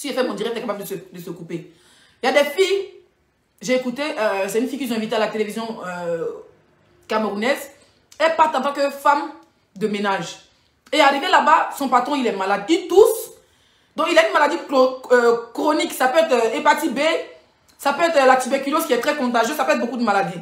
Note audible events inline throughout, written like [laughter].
Si elle fait mon direct, elle est capable de se, de se couper. Il y a des filles, j'ai écouté, euh, c'est une fille qu'ils ont invitée à la télévision euh, camerounaise. Elle part en tant que femme de ménage. Et arrivée là-bas, son patron, il est malade. Il tousse. Donc, il a une maladie euh, chronique. Ça peut être hépatite B. Ça peut être la tuberculose qui est très contagieuse. Ça peut être beaucoup de maladies.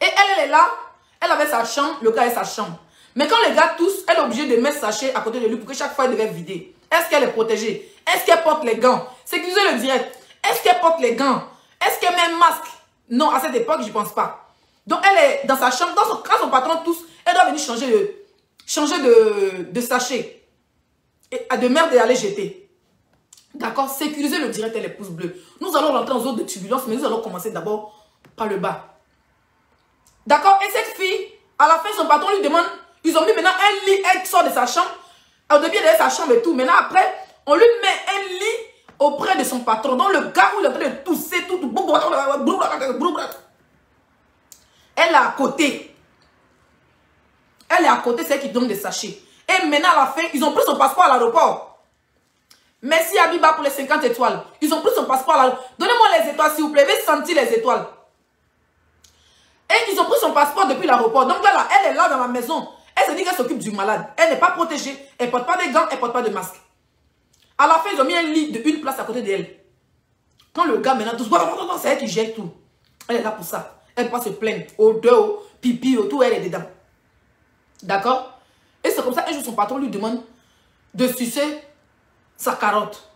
Et elle, elle est là. Elle avait sa chambre. Le gars a sa chambre. Mais quand les gars toussent, elle est obligée de mettre sa chaise à côté de lui pour que chaque fois, elle devait vider. Est-ce qu'elle est protégée? Est-ce qu'elle porte les gants? Sécuriser le direct. Est-ce qu'elle porte les gants? Est-ce qu'elle met un masque? Non, à cette époque, je ne pense pas. Donc, elle est dans sa chambre. Dans son, quand son patron tousse, elle doit venir changer de, changer de, de sachet. Et de merde et aller jeter. D'accord? Sécuriser le direct et les pouces bleus. Nous allons rentrer en zone de turbulence, mais nous allons commencer d'abord par le bas. D'accord? Et cette fille, à la fin, son patron lui demande, ils ont mis maintenant un lit, elle sort de sa chambre. Au début, elle est sa chambre et tout. Maintenant, après, on lui met un lit auprès de son patron. Donc, le gars où il est en train de tousser, tout, elle est à côté. Elle est à côté, c'est qui donne des sachets. Et maintenant, à la fin, ils ont pris son passeport à l'aéroport. Merci Abiba pour les 50 étoiles. Ils ont pris son passeport à l'aéroport. Donnez-moi les étoiles, s'il vous plaît. Veuillez sentir les étoiles. Et ils ont pris son passeport depuis l'aéroport. Donc là, elle est là dans la maison. Elle se dit qu'elle s'occupe du malade. Elle n'est pas protégée. Elle ne porte pas de gants, elle ne porte pas de masque. À la fin, ils ont mis un lit de une place à côté d'elle. Quand le gars maintenant, [laughs] c'est elle qui gère tout. Elle est là pour ça. Elle ne peut pas se plaindre. Odeur, pipi, tout, elle est dedans. D'accord? Et c'est comme ça, un jour, son patron lui demande de sucer sa carotte.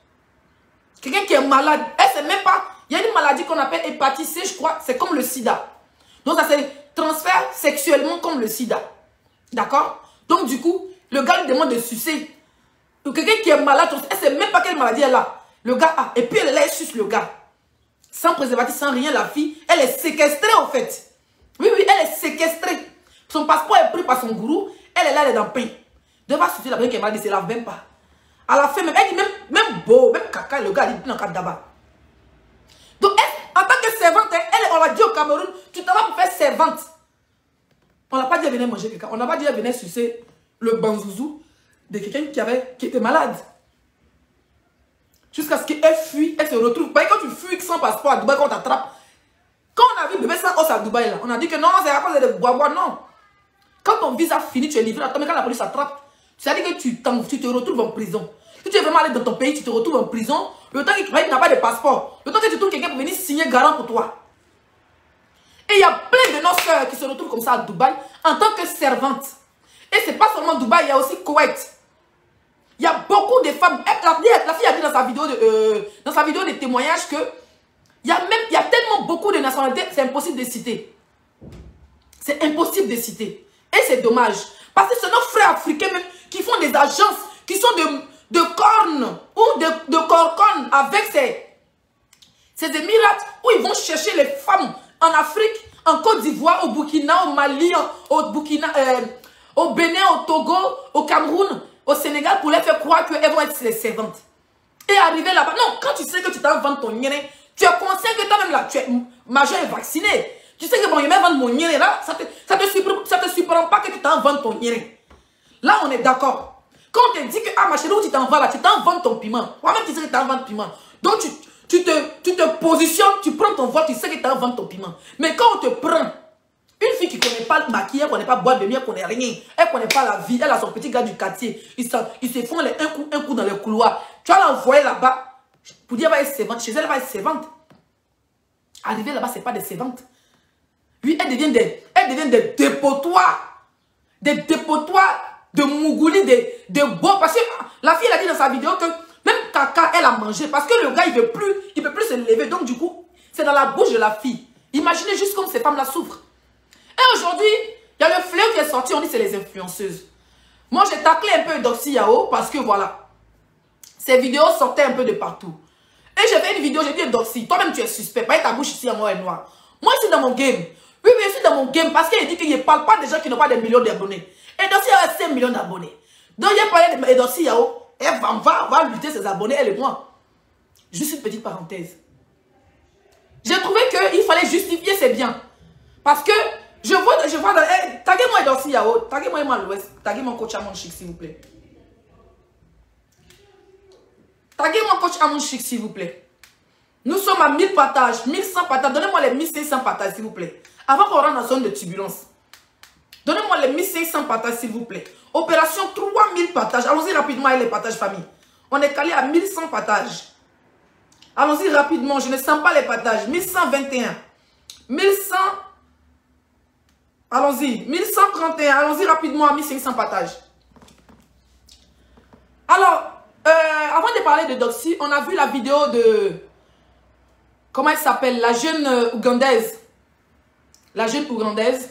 Quelqu'un qui est malade, elle sait même pas. Il y a une maladie qu'on appelle hépatite C, je crois. C'est comme le sida. Donc, ça se transfère sexuellement comme le sida. D'accord? Donc, du coup, le gars lui demande de sucer. Quelqu'un qui est malade, elle ne sait même pas quelle maladie elle a. Le gars a. Et puis, elle, là, elle suce le gars. Sans préservatif, sans rien, la fille, elle est séquestrée, en fait. Oui, oui, elle est séquestrée. Son passeport est pris par son gourou. Elle est là, elle est dans le pain. Devant sucer la personne qui est malade, elle ne se lave même pas. À la fin, même, elle dit même, même beau, même caca, le gars, il dit le d'abord. Donc, elle, en tant que servante, elle, on l'a dit au Cameroun, tu t'en vas pour faire servante. On n'a pas dit elle venait manger quelqu'un. On n'a pas dit elle venait sucer le banzouzou de quelqu'un qui, qui était malade. Jusqu'à ce qu'elle fuit, elle se retrouve. Bah, quand tu fuis sans passeport à Dubaï, quand on t'attrape. Quand on a vu bébé sans à Dubaï, là, on a dit que non, c'est à cause de bois non. Quand ton visa finit, tu es livré à toi, mais quand la police attrape, c'est-à-dire que tu, tu te retrouves en prison. Si tu es vraiment allé dans ton pays, tu te retrouves en prison. Le temps que tu n'as pas de passeport. Le temps que tu trouves quelqu'un pour venir signer garant pour toi. Et il y a plein de nos soeurs qui se retrouvent comme ça à Dubaï en tant que servantes. Et ce n'est pas seulement Dubaï, il y a aussi Koweït. Il y a beaucoup de femmes. La, fille a dit dans sa vidéo de, euh, dans sa vidéo de témoignage que il y a même il y a tellement beaucoup de nationalités, c'est impossible de citer. C'est impossible de citer. Et c'est dommage. Parce que c'est nos frères africains qui font des agences, qui sont de, de cornes ou de, de avec ces, ces émirats où ils vont chercher les femmes en Afrique, en Côte d'Ivoire, au Burkina, au Mali, au, Burkina, euh, au Bénin, au Togo, au Cameroun, au Sénégal pour les faire croire qu'elles vont être les servantes. Et arriver là-bas, non, quand tu sais que tu t'en vends ton yéné, tu es conscient que toi-même là, tu es majeur et vacciné. Tu sais que bon, je vais vendre mon yéné là, ça te, ça te, ça te surprend pas que tu t'en vends ton yéné. Là, on est d'accord. Quand on te dit que, ah, ma chérie, où tu t'en vas là, tu t'en vends ton piment. Moi-même, tu sais que tu t'en vends piment. Donc, tu, tu te, tu te positionnes, tu prends ton vol, tu sais que tu as vendu ton piment. Mais quand on te prend, une fille qui ne connaît pas le maquillage, elle ne connaît pas boîte de nuit, elle ne connaît rien. Elle ne connaît pas la vie. Elle a son petit gars du quartier. Ils se, font un, coup, un coup dans le couloir. Tu vas l'envoyer là-bas pour dire qu'elle va être servante. Chez elle, elle va être servante. Arriver là-bas, ce n'est pas des servantes. Lui, elle devient des, elle devient des dépotoirs. Des dépotoirs de mougoulis, des, des beaux. Parce que la fille, elle a dit dans sa vidéo que même caca, elle a mangé. Parce que le gars, il ne veut plus, il veut plus se lever. Donc, du coup, c'est dans la bouche de la fille. Imaginez juste comme ces femmes-là souffrent. Et aujourd'hui, il y a le fléau qui est sorti. On dit c'est les influenceuses. Moi, j'ai taclé un peu Doxy Yao parce que voilà, ces vidéos sortaient un peu de partout. Et j'ai fait une vidéo, j'ai dit Doxy, toi-même tu es suspect. Pas ta bouche ici en noir et noir. Moi, je suis dans mon game. Oui, oui, je suis dans mon game parce qu'il dit qu'il ne parle pas des gens qui n'ont pas des millions d'abonnés. Et Doxy a 5 millions d'abonnés. Donc, il a parlé de Doxy Yao. Elle va, va, va lutter ses abonnés, elle et moi. Juste une petite parenthèse. J'ai trouvé qu'il fallait justifier ses biens. Parce que je vois, je vois dans... Hey, taguez-moi dans Yao. Taguez-moi Emma l'Ouest. Taguez mon coach à mon chic, s'il vous plaît. Taguez-moi coach Amoun Chic, s'il vous plaît. Nous sommes à 1000 partages, 1100 partages. Donnez-moi les 1500 partages, s'il vous plaît. Avant qu'on rentre dans la zone de turbulence. Donnez-moi les 1500 partages, s'il vous plaît. Opération 3000 partages. Allons-y rapidement avec les partages famille. On est calé à 1100 partages. Allons-y rapidement. Je ne sens pas les partages. 1121. 1100. Allons-y. 1131. Allons-y rapidement à 1500 partages. Alors, euh, avant de parler de Doxy, on a vu la vidéo de... Comment elle s'appelle La jeune euh, Ougandaise. La jeune Ougandaise.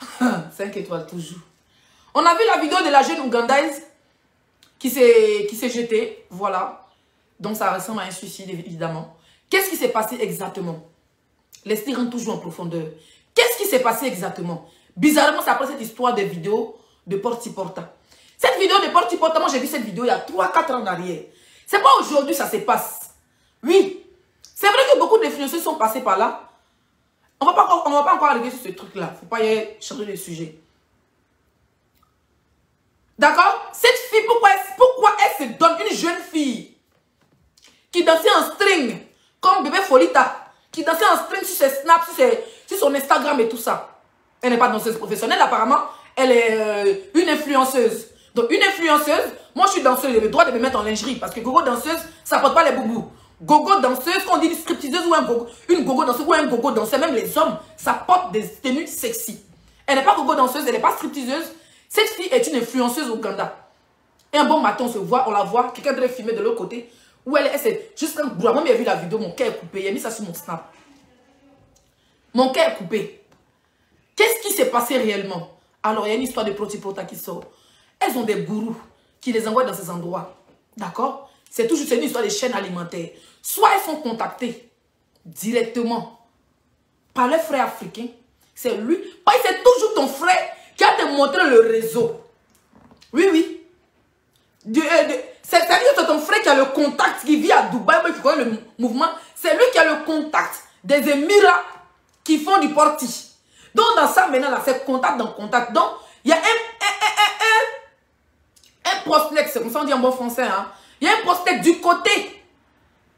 [laughs] 5 étoiles toujours. On a vu la vidéo de la jeune Ougandaise qui s'est jetée. Voilà. Donc ça ressemble à un suicide, évidemment. Qu'est-ce qui s'est passé exactement? L'esprit rentre toujours en profondeur. Qu'est-ce qui s'est passé exactement? Bizarrement, c'est après cette histoire de vidéo de Porti Porta. Cette vidéo de Porti Porta, moi j'ai vu cette vidéo il y a 3-4 ans en arrière. C'est pas aujourd'hui ça se passe. Oui. C'est vrai que beaucoup d'influenceurs sont passés par là. On ne va pas encore arriver sur ce truc-là. Il faut pas y changer de sujet. D'accord? Cette fille, pourquoi, pourquoi elle se donne une jeune fille qui dansait en string, comme bébé Folita, qui dansait en string sur ses snaps, sur, son Instagram et tout ça. Elle n'est pas danseuse professionnelle, apparemment. Elle est euh, une influenceuse. Donc, une influenceuse, moi je suis danseuse, j'ai le droit de me mettre en lingerie parce que gogo danseuse, ça porte pas les boubous. Gogo danseuse, quand on dit une stripteaseuse ou un gogo, une gogo danseuse ou un gogo danseur, même les hommes, ça porte des tenues sexy. Elle n'est pas gogo danseuse, elle n'est pas stripteaseuse. Cette fille est une influenceuse au Ganda. Et un bon matin, on se voit, on la voit, quelqu'un devrait filmer de l'autre côté. Où elle, est, c'est juste un bout. Moi, j'ai vu la vidéo, mon cœur est coupé. Il a mis ça sur mon snap. Mon cœur est coupé. Qu'est-ce qui s'est passé réellement? Alors, il y a une histoire de protipota qui sort. Elles ont des gourous qui les envoient dans ces endroits. D'accord? C'est toujours une histoire de chaînes alimentaires. Soit elles sont contactées directement par leur frère africain. C'est lui. C'est toujours ton frère qui a te montré le réseau. Oui, oui. Euh, c'est-à-dire que ton frère qui a le contact, qui vit à Dubaï, qui connaît le mouvement. C'est lui qui a le contact des Émirats qui font du porti. Donc, dans ça, maintenant, là, c'est contact dans contact. Donc, il y a un, un, un, un, un c'est comme ça on dit en bon français, hein. Il y a un prospect du côté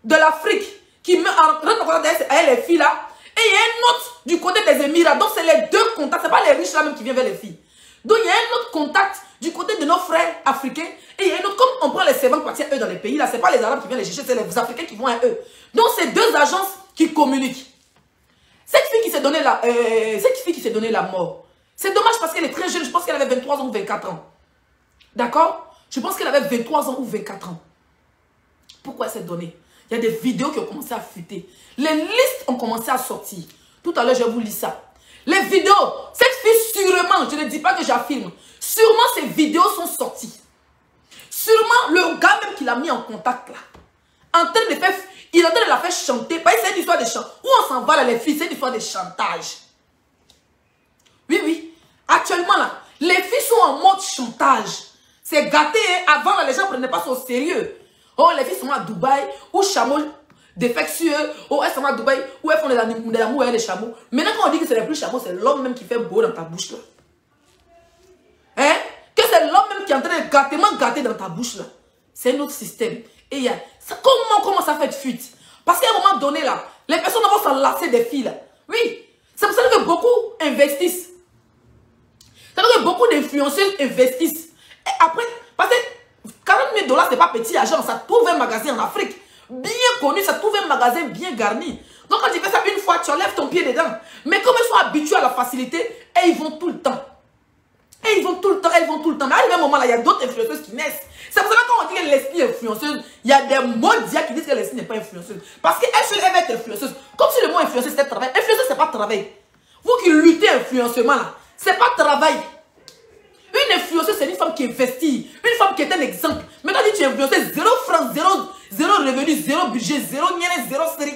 de l'Afrique qui met en train de les filles là. Et il y a un autre du côté des Émirats. Donc, c'est les deux contacts. Ce pas les riches là même qui viennent vers les filles. Donc, il y a un autre contact du côté de nos frères africains. Et il y a un autre, comme on prend les servants partir eux dans les pays, là, ce n'est pas les Arabes qui viennent les chercher, c'est les Africains qui vont à eux. Donc, c'est deux agences qui communiquent. Cette fille qui s'est donné la, euh, la mort, c'est dommage parce qu'elle est très jeune. Je pense qu'elle avait 23 ans ou 24 ans. D'accord? Je pense qu'elle avait 23 ans ou 24 ans. Pourquoi elle s'est donnée? Il y a des vidéos qui ont commencé à fuiter. Les listes ont commencé à sortir. Tout à l'heure, je vous lis ça. Les vidéos, cette fille sûrement, je ne dis pas que j'affirme, sûrement ces vidéos sont sorties. Sûrement le gars même qui l'a mis en contact là, en train de faire, il est en train de la faire chanter. C'est une histoire de chant. Où on s'en va là les filles, c'est une histoire de chantage. Oui, oui. Actuellement là, les filles sont en mode chantage. C'est gâté. Hein. Avant là, les gens ne prenaient pas ça au sérieux. Oh, les filles sont à Dubaï, ou chameau défectueux, ou elles sont à Dubaï, où elles font des amours et des chameaux. Maintenant, quand on dit que c'est les plus chameaux, c'est l'homme même qui fait beau dans ta bouche là. Hein? Que c'est l'homme même qui est en train de gâter, gâter dans ta bouche là. C'est un autre système. Et comment, comment ça fait de fuite? Parce qu'à un moment donné là, les personnes vont s'enlacer des filles là. Oui. C'est pour ça que beaucoup investissent. C'est ça que beaucoup d'influenceurs investissent. Et après, parce que 40 000 dollars, c'est pas petit argent. Ça trouve un magasin en Afrique. Bien connu, ça trouve un magasin bien garni. Donc quand tu fais ça une fois, tu enlèves ton pied dedans. Mais comme ils sont habitués à la facilité, et ils vont tout le temps. Et ils vont tout le temps, elles vont tout le temps. Mais à un moment là, il y a d'autres influenceuses qui naissent. C'est pour ça que quand on dit que l'esprit est influenceuse, il y a des mondiaux qui disent que l'esprit n'est pas influenceuse. Parce qu'elle seule, elle va être influenceuse. Comme si le mot influenceuse c'était travail. Influenceuse, c'est pas travail. Vous qui luttez influencement là, c'est pas travail. Une influenceuse, c'est une femme qui investit. Une femme qui est un exemple. Maintenant, tu es influenceuse, zéro franc, zéro, zéro revenu, zéro budget, zéro nienne, zéro série.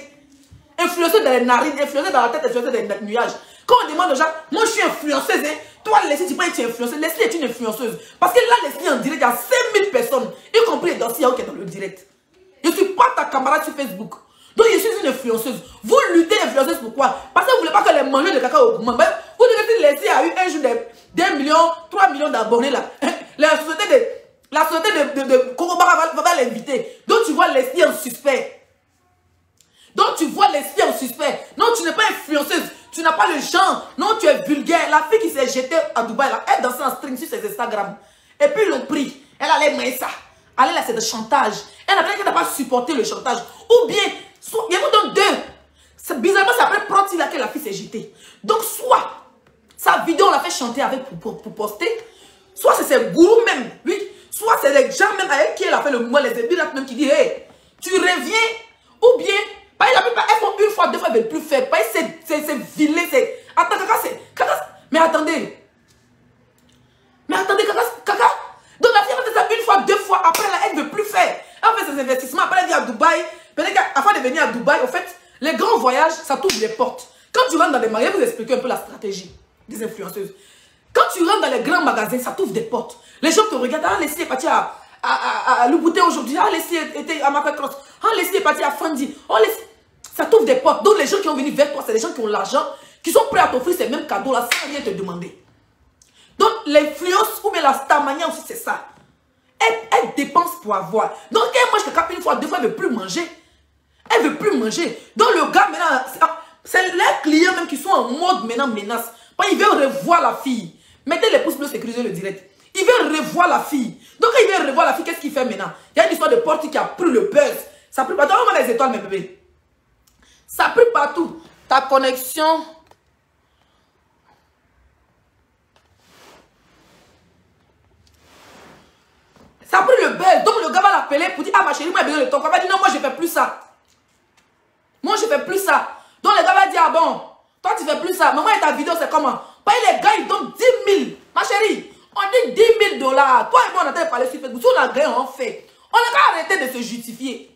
Influenceuse dans les narines, influenceuse dans la tête, influenceuse dans les nuages. Quand on demande aux gens, moi je suis influenceuse, hein, toi Leslie, tu peux être influenceuse. Leslie est une influenceuse. Parce que là, Leslie en direct, il y a 5000 personnes, y compris les dossiers qui est dans le direct. Je ne suis pas ta camarade sur Facebook. Donc je suis une influenceuse. Vous luttez influenceuse pourquoi Parce que vous ne voulez pas que les mangeurs de cacao augmentent. Vous devez Leslie a eu un jour des 2 millions, 3 millions d'abonnés là. [laughs] La société La société de, de, de va, va l'inviter. Donc tu vois l'esprit en suspect. Donc tu vois l'esprit en suspect. Non, tu n'es pas influenceuse. Tu n'as pas le genre. Non, tu es vulgaire. La fille qui s'est jetée à Dubaï, là, elle dansait en string sur ses Instagram. Et puis le prix. Elle allait mettre ça. Elle là, c'est de chantage. Elle n'a pas supporté le chantage. Ou bien, il y a donc deux. Bizarrement, c'est après Proti là que la fille s'est jetée. Donc, soit sa vidéo, on l'a fait chanter avec pour, pour, poster. Soit c'est ses gourous même. Oui. Soit c'est les gens même avec qui elle a fait le mouvement, les épilates même qui disent, hey, tu reviens. Ou bien, plupart, elles font une fois, deux fois, elles ne veulent plus faire. Pas, c'est vilain, c'est... Attends, caca, c'est... Mais attendez. Mais attendez, caca, caca. Donc la fille a fait ça une fois, deux fois. Après, là, elle ne veut plus faire. Elle fait ses investissements. Après, elle vient à Dubaï. Peut-être qu'avant de venir à Dubaï, en fait, les grands voyages, ça t'ouvre les portes. Quand tu rentres dans des magasins, vous expliquer un peu la stratégie des influenceuses. Quand tu rentres dans les grands magasins, ça t'ouvre des portes. Les gens te regardent. Ah, Leslie est parti à, à, à, aujourd'hui. Ah, Leslie était à Market Cross. Ah, Leslie est parti à Fandy. Oh, Ça t'ouvre des portes. Donc, les gens qui ont venu vers toi, c'est les gens qui ont l'argent, qui sont prêts à t'offrir ces mêmes cadeaux-là sans rien te demander. Donc, l'influence ou bien la starmania aussi, c'est ça. Elle, dépense pour avoir. Donc, elle mange que une fois, deux fois, elle ne veut plus manger. Elle ne veut plus manger. Donc, le gars, maintenant, c'est les clients même qui sont en mode maintenant menace. Il veut revoir la fille. Mettez les pouces bleus, sécuriser le direct. Il veut revoir la fille. Donc, quand il veut revoir la fille, qu'est-ce qu'il fait maintenant? Il y a une histoire de porte qui a pris le buzz. Ça pris partout. Donne-moi les étoiles, mes bébés. Ça pris partout. Ta connexion Ça a pris le bel. Donc le gars va l'appeler pour dire Ah ma chérie, moi j'ai besoin de ton. Il va dire Non, moi je ne fais plus ça. Moi je ne fais plus ça. Donc le gars va dire Ah bon, toi tu ne fais plus ça. Maman, et ta vidéo c'est comment? Pas les gars ils donnent 10 000. Ma chérie, on dit 10 000 dollars. Toi et moi on a parlé sur Facebook. Si on a gagné, on fait. On n'a qu'à arrêter de se justifier.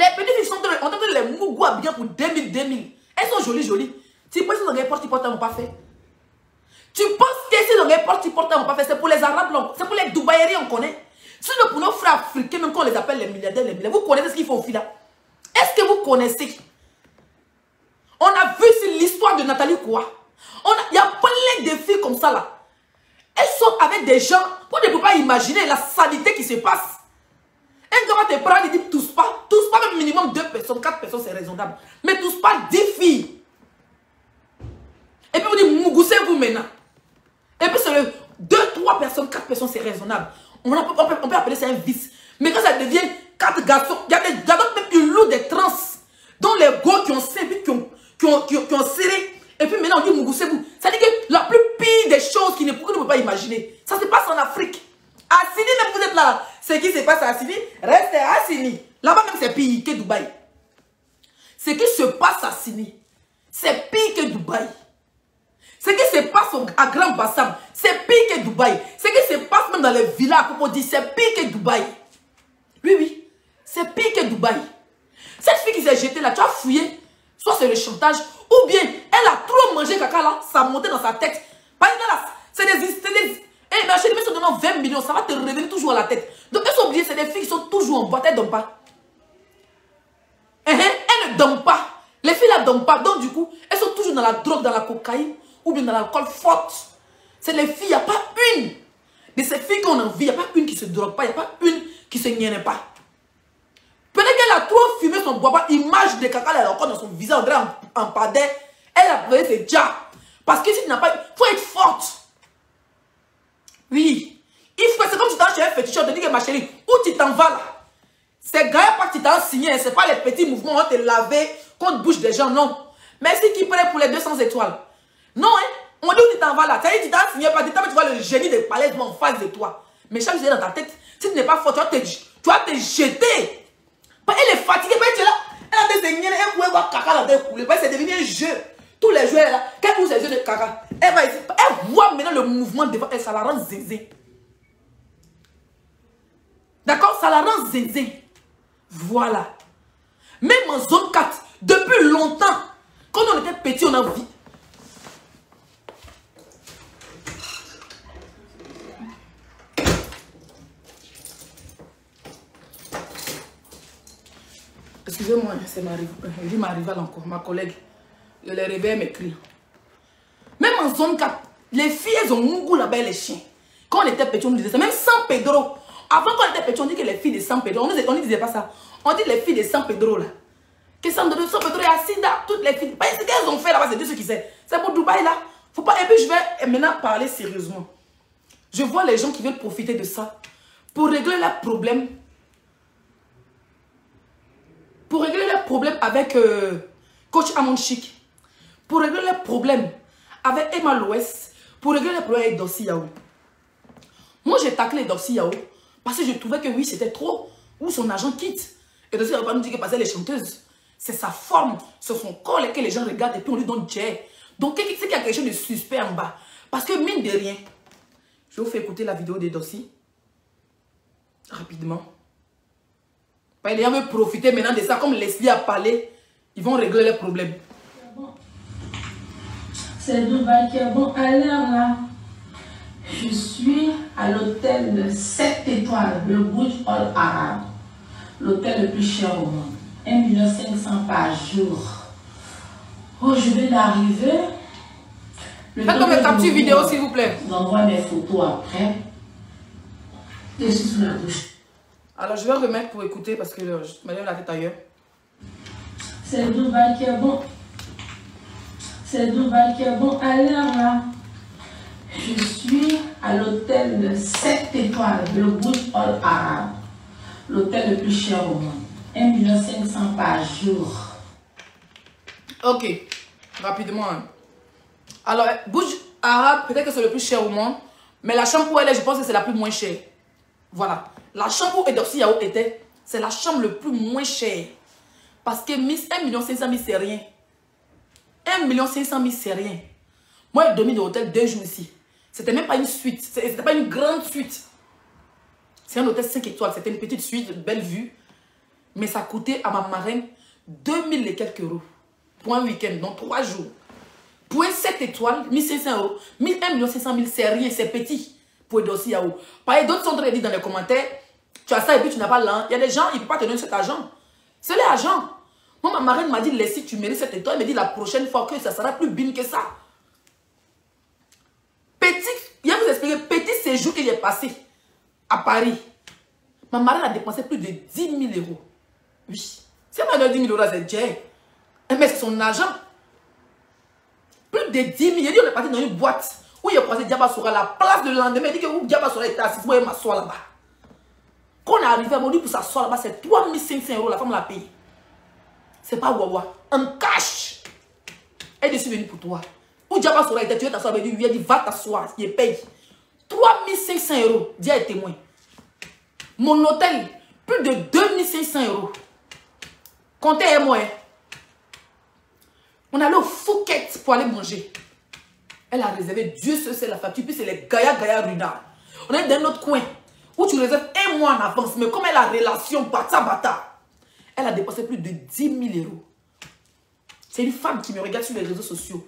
Les petits filles sont en train de les mougou bien pour 2000, 2000. Elles sont jolies, jolies. Tu penses que les portes, ils n'ont pas fait tu penses que si les portes, ils portent, pas fait, c'est pour les Arabes, c'est pour les Dubaïris, on connaît. Sinon, pour nos frères africains, même quand on les appelle les milliardaires, les milliardaires, vous connaissez ce qu'ils font au là Est-ce que vous connaissez? On a vu l'histoire de Nathalie quoi Il y a plein de filles comme ça là. Elles sont avec des gens, vous ne pouvez pas imaginer la saleté qui se passe. Va te prendre, il dit tous pas, tous pas, même minimum deux personnes, quatre personnes, c'est raisonnable. Mais tous pas dix filles. Et puis vous dites, mougoussez-vous maintenant. Et puis c'est le 2, 3 personnes, 4 personnes, c'est raisonnable. On, peut, appeler ça un vice. Mais quand ça devient 4 garçons, il y a des garçons même qui louent des trans. Dont les gars qui ont servi, qui ont, qui ont, qui ont, serré. Et puis maintenant on dit Mougoussez-vous. Ça dit que la plus pire des choses qui ne, pouvez pas imaginer, ça se passe en Afrique. À Sini, même vous êtes là. Ce qui se passe à Sini, restez à Sini. Là-bas même c'est pire que Dubaï. Ce qui se passe à Sini, c'est pire que Dubaï. Ce qui se passe à Grand Bassam, c'est pire que Dubaï. Ce qui se passe même dans les villas à dit, c'est pire que Dubaï. Oui, oui. C'est pire que Dubaï. Cette fille qui s'est jetée là, tu as fouillé. Soit c'est le chantage, ou bien elle a trop mangé caca là, ça monté dans sa tête. C'est des... eh, ma chérie, mais on 20 millions, ça va te revenir toujours à la tête. Donc, elles sont oubliées, c'est des filles qui sont toujours en boîte, elles ne donnent pas. Eh, eh, elles ne donnent pas. Les filles ne donnent pas. Donc, du coup, elles sont toujours dans la drogue, dans la cocaïne ou bien dans l'alcool forte. C'est les filles, il n'y a pas une de ces filles qu'on envie, il n'y a pas une qui se drogue pas, il n'y a pas une qui se nienne pas. Peut-être qu'elle a trop fumé son bois, image de caca, elle a encore dans son visage, en, en padais. Elle a pris ses déjà. Parce que si tu n'as pas, il faut être forte. Oui. Il faut, c'est comme si tu t'en chez un féticheur, te dis que ma chérie, où tu t'en vas là? C'est grave pas que tu t'en signé, c'est pas les petits mouvements, on te laver, qu'on te bouge des gens, non. Merci qui prêt pour les 200 étoiles? Non, hein? On dit où tu t'en vas là? Ça tu t'as signé pas, tu vois le génie des palais en face de toi. Mais chaque jour dans ta tête, si tu n'es pas fort, tu vas te, tu vas te jeter. Elle est fatiguée, elle est là. Elle a des signes, elle pouvait voir caca dans des couler. C'est devenu un jeu. Tous les jours, elle est là. Elle ouvre ses yeux de caca, elle va. Elle voit maintenant le mouvement devant elle, ça la rend zézé. D'accord Ça la rend zézé. Voilà. Même en zone 4, depuis longtemps, quand on était petit, on a vu. Excusez-moi, c'est ma, ma rivale encore, ma collègue. Réveille mes cris. Même en zone 4, les filles, elles ont goût là-bas, les chiens. Quand on était petit, on disait ça. Même San Pedro. Avant, quand on était petit, on dit que les filles de San Pedro, on ne disait pas ça. On dit les filles de San Pedro, là. Que San Pedro, San Pedro est assis là, toutes les filles. Ce qu'elles ont fait là-bas, c'est Dieu ce qui sait. C'est pour Dubaï, là. Faut pas... Et puis, je vais maintenant parler sérieusement. Je vois les gens qui veulent profiter de ça pour régler leurs problèmes. Pour régler leurs problèmes avec euh, coach Amon Chic. Pour régler leurs problèmes avec Emma Loès. Pour régler les problèmes avec Dossi Yao. Moi, j'ai taclé Dossi Yao parce que je trouvais que oui, c'était trop. Où son agent quitte. Et Dossi Yao va nous dire que parce qu'elle est chanteuse. C'est sa forme, c'est son corps que les gens regardent et puis on lui donne Jay. Donc, c'est qu'il y a quelque chose de suspect en bas? Parce que mine de rien, je vous fais écouter la vidéo des dossiers. Rapidement. Les gens veulent profiter maintenant de ça. Comme Leslie a parlé, ils vont régler les problèmes. C'est qui est bon. À l'heure là, je suis à l'hôtel de 7 étoiles, le Burj Al Arab. L'hôtel le plus cher au monde. 1 500 par jour. Oh, je vais d'arriver. Faites-moi une capture vidéo, s'il vous plaît. J'envoie mes photos après. Je suis sous la douche. Alors, je vais remettre pour écouter parce que je me lève la tête ailleurs. C'est Dubaï qui est bon. C'est Dubaï bon. À là, je suis à l'hôtel de 7 étoiles, le Burj Al Arab. L'hôtel le plus cher au monde. 1 500 par jour. Ok, rapidement. hein. Alors, bouge arabe, peut-être que c'est le plus cher au monde, mais la chambre où elle est, je pense que c'est la plus moins chère. Voilà. La chambre où Edorsi Yao était, c'est la chambre le plus moins chère. Parce que 1 500 000, c'est rien. 1 500 000, c'est rien. Moi, j'ai dormi dans l'hôtel deux jours ici. C'était même pas une suite. C'était pas une grande suite. C'est un hôtel 5 étoiles. C'était une petite suite, belle vue. Mais ça coûtait à ma marraine 2000 et quelques euros. Pour un week-end, donc trois jours. Pour un 7 étoiles, 1500 euros. 1 500 000, c'est rien, c'est petit. Pour Edossi Yao. Pareil, d'autres sont en train dans les commentaires, tu as ça et puis tu n'as pas l'an. Il y a des gens, ils ne peuvent pas te donner cet argent. C'est l'argent. Moi, ma marraine m'a dit, laisse tu mérites cette étoile. Elle m'a dit la prochaine fois que ça sera plus bien que ça. Petit, il vous expliquer, petit séjour que j'ai passé à Paris. Ma marraine a dépensé plus de 10 000 euros. Oui. Si elle m'a donné 10 000 euros, c'est déjà. Mais c'est son argent. Plus de 10 000. Il dit, on est parti dans une boîte où il a croisé Diaba Sora. La place de lendemain, il dit que où Diaba Sora était assis. Moi, il m'assoit là-bas. Quand on est arrivé à mon pour s'asseoir là-bas, c'est 3 500 euros. La femme l'a payé. C'est pas Wawa. En cash. Elle est venue pour toi. Où Diaba Sora était, tu veux t'asseoir. Il lui a dit, va t'asseoir. Il paye. 3 500 euros. Dia est témoin. Mon hôtel, plus de 2500 euros. Comptez et moi. hein. On allait au Fouquet pour aller manger. Elle a réservé, Dieu seul c'est la facture, puis c'est les Gaïa Gaïa Runa. On est dans notre coin où tu réserves un mois en avance, mais comme elle a relation bata bata, elle a dépensé plus de 10 000 euros. C'est une femme qui me regarde sur les réseaux sociaux.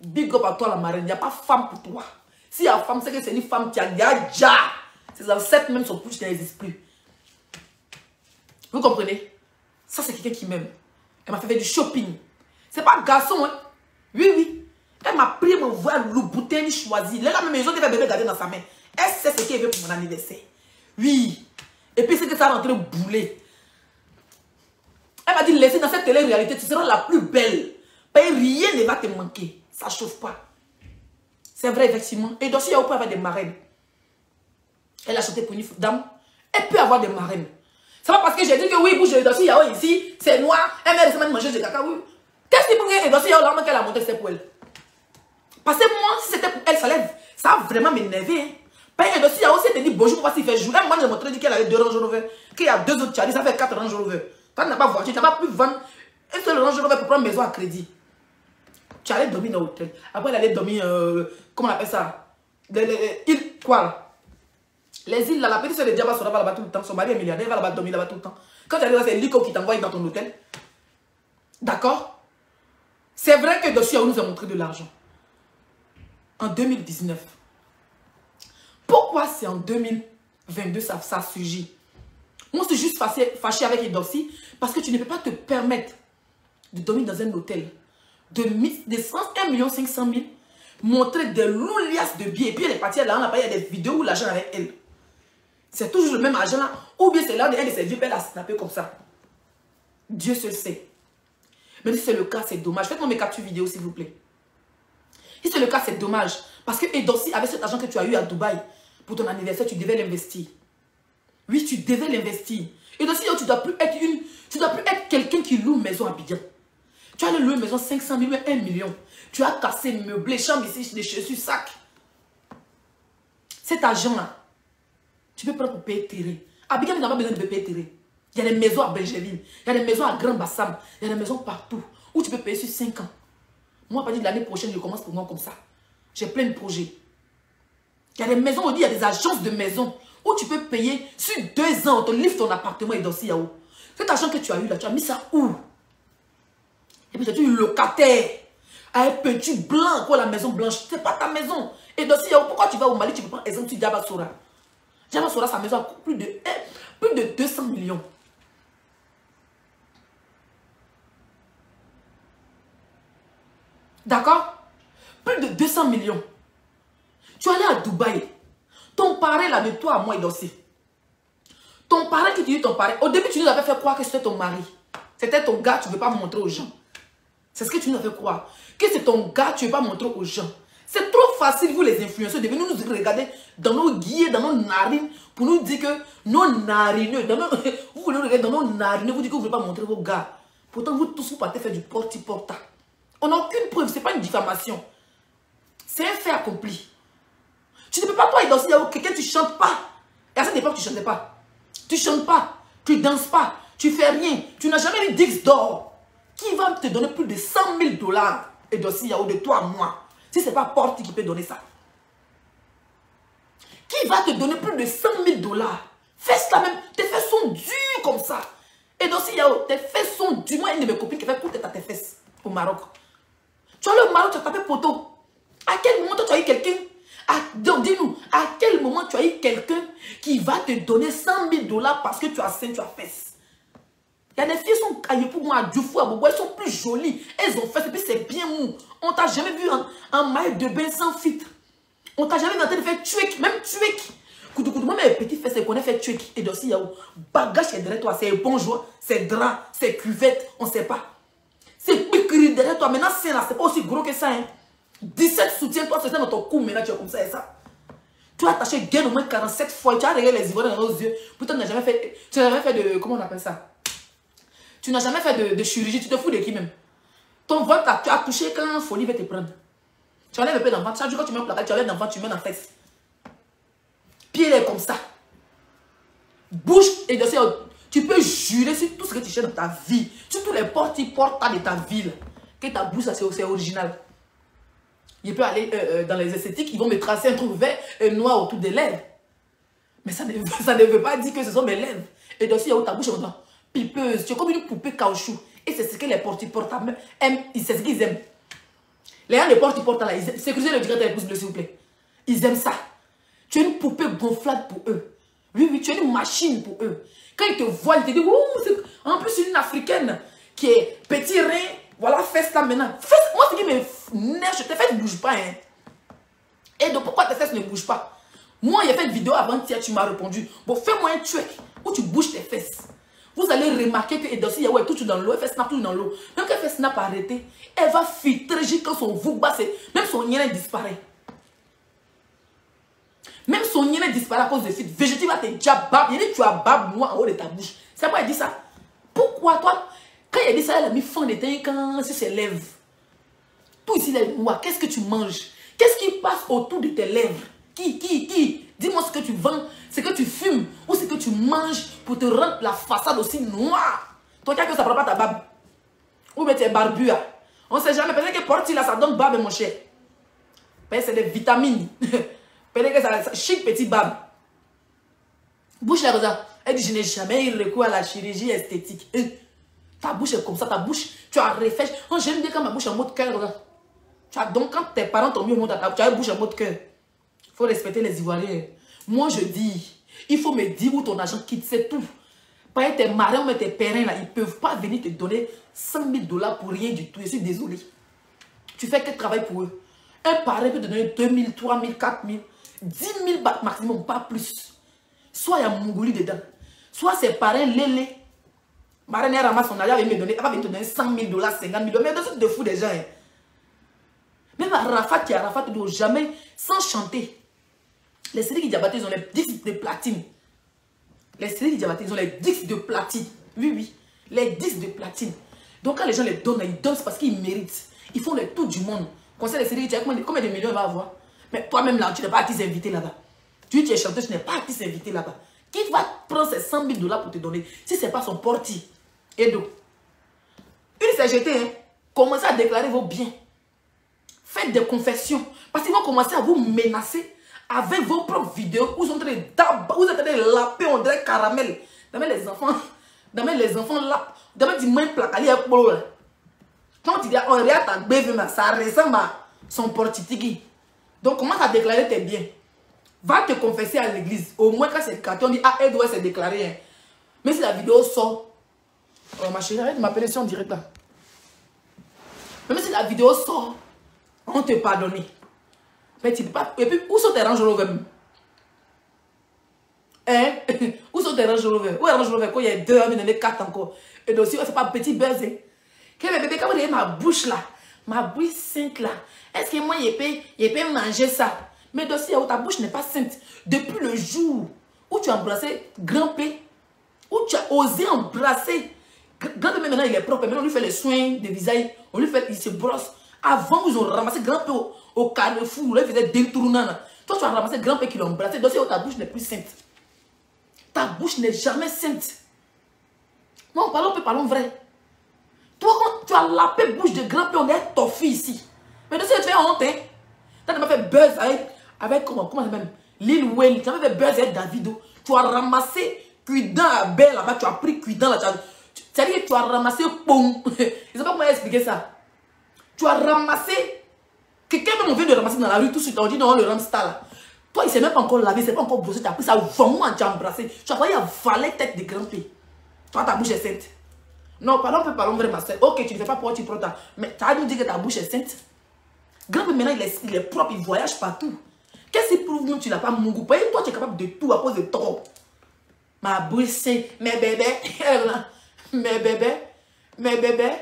Big up à toi la marraine, il n'y a pas femme pour toi. Si y a femme, c'est que c'est une femme qui a déjà. Ses ancêtres même son couche n'existe plus. Vous comprenez? Ça c'est quelqu'un qui m'aime. Elle m'a fait faire du shopping. C'est pas un garçon, hein. Oui, oui. Elle m'a pris voile, le bouteille choisi. Là, la même maison, elle va bébé garder dans sa main. Elle sait ce qu'elle veut pour mon anniversaire. Oui. Et puis, c'est que ça le boulet. Elle m'a dit, laissez dans cette télé-réalité, tu seras la plus belle. Mais rien ne va te manquer. Ça chauffe pas. C'est vrai, effectivement. Et donc, si y a avoir des marraines, elle a chanté pour une dame, elle peut avoir des marraines. C'est pas parce que j'ai dit que oui, bouge de dossier, Yao ici, c'est noir, elle m'a laissé manger de caca, oui. Qu'est-ce qui peut que dossier Yao là, qu'elle a monté, c'est pour elle? Parce que moi, si c'était pour elle, ça lève. Ça a vraiment m'énervé. Hein. Parce que dossier Yao, si elle te dit bonjour, pour voir fait jour. Moi, j'ai montré qu'elle avait deux Range Rover, qu'il y a deux autres Charlie, ça fait quatre Range Rover. Tu n'as pas voiture, tu n'as pas pu vendre seul Range Rover pour prendre maison à crédit. Tu allais dormir dans l'hôtel. Après, elle allait dormir, euh, comment on appelle ça? Les, les, les, îles, quoi là? Les îles là, la petite soeur de Diaba sera là-bas tout le temps. Son mari est milliardaire, elle va là-bas dormir là-bas tout le temps. Quand tu arrives là, c'est Lico qui t'envoie dans ton hôtel. D'accord? C'est vrai que Dossier nous a montré de l'argent. En 2019. Pourquoi c'est en 2022 ça, ça surgit Moi, c'est juste fâché, avec dossiers parce que tu ne peux pas te permettre de dormir dans un hôtel de, de 101 500 000 montrer des loulias de billets. Et puis elle est partie là, on pas, il y a des vidéos où l'argent avec elle. C'est toujours le même argent là. Ou bien c'est là, elle de ses vieux, elle a snappé comme ça. Dieu seul sait. Mais si c'est le cas, c'est dommage. Faites-moi mes captures vidéo, s'il vous plaît. Si c'est le cas, c'est dommage. Parce que Edossi, avec cet argent que tu as eu à Dubaï, pour ton anniversaire, tu devais l'investir. Oui, tu devais l'investir. Edossi, tu ne dois plus être une, tu dois plus être quelqu'un qui loue maison à Bidjan. Tu as loué maison 500 000, 1 million. Tu as cassé, meublé, chambre ici, des chaussures, sac. Cet argent-là, tu peux prendre pour payer terrain. Abidjan n'a pas besoin de payer terrain. Il y a des maisons à Benjeville, il y a des maisons à Grand Bassam, il y a des maisons partout où tu peux payer sur 5 ans. Moi, à partir de l'année prochaine, je commence pour moi comme ça. J'ai plein de projets. Il y a des maisons, il y a des agences de maisons où tu peux payer sur 2 ans, on te livre ton appartement et dans Yahoo. Cet argent que tu as eu là, tu as mis ça où? Et puis tu eu locataire à un petit blanc, quoi, la maison blanche. C'est pas ta maison. Et dans Yahoo, pourquoi tu vas au Mali, tu peux prendre exemple sur Diaba Sora? Diaba Sora, sa maison a plus de, plus de 200 millions. D'accord? Plus de 200 millions. Tu es allé à Dubaï. Ton parrain là de toi à moi il aussi. Ton parrain qui te dit ton parrain. Au début, tu nous avais fait croire que c'était ton mari. C'était ton gars, tu ne veux pas montrer aux gens. C'est ce que tu nous as fait croire. Que c'est ton gars, tu ne veux pas montrer aux gens. C'est trop facile, vous les influenceurs, de venir nous regarder dans nos guillemets, dans nos narines, pour nous dire que nos narines, [laughs] vous voulez regarder dans nos narines, vous dites que vous ne voulez pas montrer vos gars. Pourtant, vous tous, vous partez faire du porti-porta. On n'a aucune preuve, ce n'est pas une diffamation. C'est un fait accompli. Tu ne peux pas, toi, danser, quelqu'un, tu ne chantes pas. Et à cette époque, tu ne chantais pas. Tu ne chantes pas, tu ne danses pas, tu ne fais rien. Tu n'as jamais eu Dix d'or. Qui va te donner plus de 100 000 dollars et dossier de toi à moi? Si ce n'est pas Porte qui peut donner ça. Qui va te donner plus de 100 000 dollars? Fais ça même. Tes fesses sont dures comme ça. Et dossier tes fesses sont dures. Moi, une de mes copines qui fait coûter à tes fesses au Maroc. Tu as le Maroc, tu as tapé poteau. À quel moment tu as eu quelqu'un Dis-nous, à quel moment tu as eu quelqu'un qui va te donner 100 000 dollars parce que tu as sein, tu as fesses Il y a des filles qui sont caillées pour moi, du fou à Bobo, elles sont plus jolies. Elles ont fait, et puis c'est bien mou. On t'a jamais vu un, maillot de bain sans filtre. On t'a jamais en de faire tuek, même tuek. Koudou, koudou, moi, mes petits fesses, qu'on a fait tuek. Et aussi, il y a bagage derrière toi, c'est bonjour, c'est drap, c'est cuvette, on ne sait pas. C'est piquerie derrière toi. Maintenant, c'est là, c'est pas aussi gros que ça. Hein. 17 soutiens, toi, c'est dans ton cou, maintenant tu es comme ça et ça. Tu as attaché gain au moins 47 fois. Tu as regardé les ivoires dans nos yeux. Pourtant, tu n'as jamais fait. Tu n'as jamais fait de. Comment on appelle ça? Tu n'as jamais fait de, chirurgie. Tu te fous de qui même? Ton ventre, tu as touché quand folie va te prendre. Tu enlèves un peu d'enfant. Chaque jour, tu mets un placard, tu enlèves l'enfant, tu mets dans la fesse. Pied est comme ça. Bouche et de Tu peux jurer sur tout ce que tu cherches dans ta vie. Sur tous les portes portes de ta ville. Que ta bouche, c'est original. Il peut aller euh, euh, dans les esthétiques, ils vont me tracer un truc vert et noir autour des lèvres. Mais ça ne, [laughs] ça ne veut pas dire que ce sont mes lèvres. Et donc, il y a ta bouche maintenant, pipeuse. Tu es comme une poupée caoutchouc. Et c'est ce que les portes aiment. C'est ce qu'ils aiment. Les gens de porte là, ils sécurisez le directeur des pouces bleus, s'il vous plaît. Ils aiment ça. Tu es une poupée gonflable pour eux. Oui, oui, tu es une machine pour eux. Quand ils te voient, ils te disent, en plus, une africaine qui est petit rein, voilà, fais ça maintenant. moi, ce qui me nerve, tes fesses ne bougent pas. Hein. Et donc, pourquoi tes fesses ne bougent pas? Moi, a fait une vidéo avant-hier, tu m'as répondu. Bon, fais-moi un truc où tu bouges tes fesses. Vous allez remarquer que Edossi est tout dans l'eau, elle fait snap tout dans l'eau. Même quand elle fait snap arrêté, elle va filtrer quand son bas, même son nien disparaît. Même son nien disparaît à cause de filtre. Végétif va te déjà bab. Il dit tu as bab moi en haut de ta bouche. C'est moi elle dit ça? Pourquoi toi quand il a dit ça, elle a mis fond de quand sur ses lèvres. Tout ici, noirs. Qu'est-ce que tu manges? Qu'est-ce qui passe autour de tes lèvres? Qui, qui, qui? Dis-moi ce que tu vends, ce que tu fumes ou ce que tu manges pour te rendre la façade aussi noire. Toi, tu que ça prend pas ta barbe. Ou bien tu es barbu. Hein. On ne sait jamais. Peut-être que porte là, ça donne barbe, mon cher. Peut-être c'est des vitamines. [laughs] Peut-être que ça, chic petit barbe. Bouche la rosa. Elle dit, je n'ai jamais eu recours à la chirurgie esthétique. Ta bouche est comme ça, ta bouche, tu as refait. Oh, j'aime bien quand ma bouche est en mode cœur. Tu as, donc, quand tes parents t'ont mis au monde à ta tu as une bouche en mode cœur. Il faut respecter les Ivoiriens. Moi, je dis, il faut me dire où ton argent quitte, c'est tout. Pas tes marins ou tes parents, là, ils ne peuvent pas venir te donner 100 000 dollars pour rien du tout. Je suis désolé. Tu fais quel travail pour eux? Un parrain peut te donner 2000, 3000, 4000, 10 000 bahts maximum, pas plus. Soit il y a Mongolie dedans, soit c'est parrain Lélé. Marraine ramasse son argent, elle va me donner, elle va me donner 100 000 dollars, 50 000 dollars. Mais c'est de fou déjà. Hein. Même Rafat qui a Rafat ne doit jamais, sans chanter. Les séries qui Diabaté, ils ont les disques de platine. Les séries qui Diabaté, ils ont les disques de platine. Oui, oui. Les disques de platine. Donc quand les gens les donnent, ils donnent parce qu'ils méritent. Ils font le tout du monde. Conseil les séries, tu as combien de millions il va avoir? Mais toi-même là, tu n'es pas artiste invité là-bas. Tu, tu es chanteuse, tu n'es pas artiste invité là-bas. Qui va prendre ces 100 000 dollars pour te donner? Si ce n'est pas son portier Edo. Une CGT, hein, commencez à déclarer vos biens. Faites des confessions. Parce qu'ils vont commencer à vous menacer avec vos propres vidéos vous êtes en train de, laper, on dirait caramel. Dans les enfants, dans les enfants là, dans du moins placali à Quand tu dis, on regarde ta bébé, ça ressemble à son portitigi. Donc, commence à déclarer tes biens. Va te confesser à l'église. Au moins, quand c'est le carton, on dit, ah, elle doit se déclarer. Hein. Mais si la vidéo sort, oh, ma chérie, arrête de m'appeler sur direct là. Même si la vidéo sort, on te pardonne. Mais tu peux pas. Et puis, où sont tes ranges Rover Hein? [laughs] Où sont tes ranges Où est range Rover Quand il y a deux, on donné quatre encore. Et donc, si c'est pas petit buzz. Hein? Quel bébé, quand vous voyez ma bouche là, ma bouche sainte là, est-ce que moi, je peux, manger ça? Mais dossier, ta bouche n'est pas sainte. Depuis le jour où tu as embrassé grand où tu as osé embrasser Grand P, maintenant il est propre. Maintenant on lui fait les soins de visage, on lui fait, il se brosse. Avant, ils ont ramassé grand P au, carrefour, là, il faisait des tournants. Toi, tu as ramassé grand P qui l'a embrassé. Dossier, ta bouche n'est plus sainte. Ta bouche n'est jamais sainte. Non, parlons peu, parlons vrai. Toi, quand tu as lapé bouche de grand P, on est toffé ici. Mais dossier, tu fais honte, hein. Tu as fait buzz avec, avec comment, comment ça s'appelle? Lil Wayne. Tu as fait buzz avec Davido. Tu as ramassé cuidant à Belle là-bas. Tu as pris cuidant là. C'est-à-dire que tu as ramassé pom. [laughs] Je ne pas comment expliquer ça. Tu as ramassé. Quelqu'un même vient de ramasser dans la rue tout de suite. On dit non, le ramstar là. Toi, il ne s'est même pas encore lavé, il ne s'est pas encore brossé. Tu as pris ça vraiment, tu as embrassé. Tu as failli avaler tête de grand P. Toi, ta bouche est sainte. Non, parlons peu, parlons vrai, ma soeur. Ok, tu ne fais pas pour tu prends ta. Mais tu as nous dire que ta bouche est sainte. Grand maintenant, il est, il est propre, il voyage partout. Qu'est-ce qui prouve que tu n'as pas mon Toi, tu es capable de tout à cause de trop. Ma bouche sainte. Mes bébés, [laughs] mes bébés, mes bébés,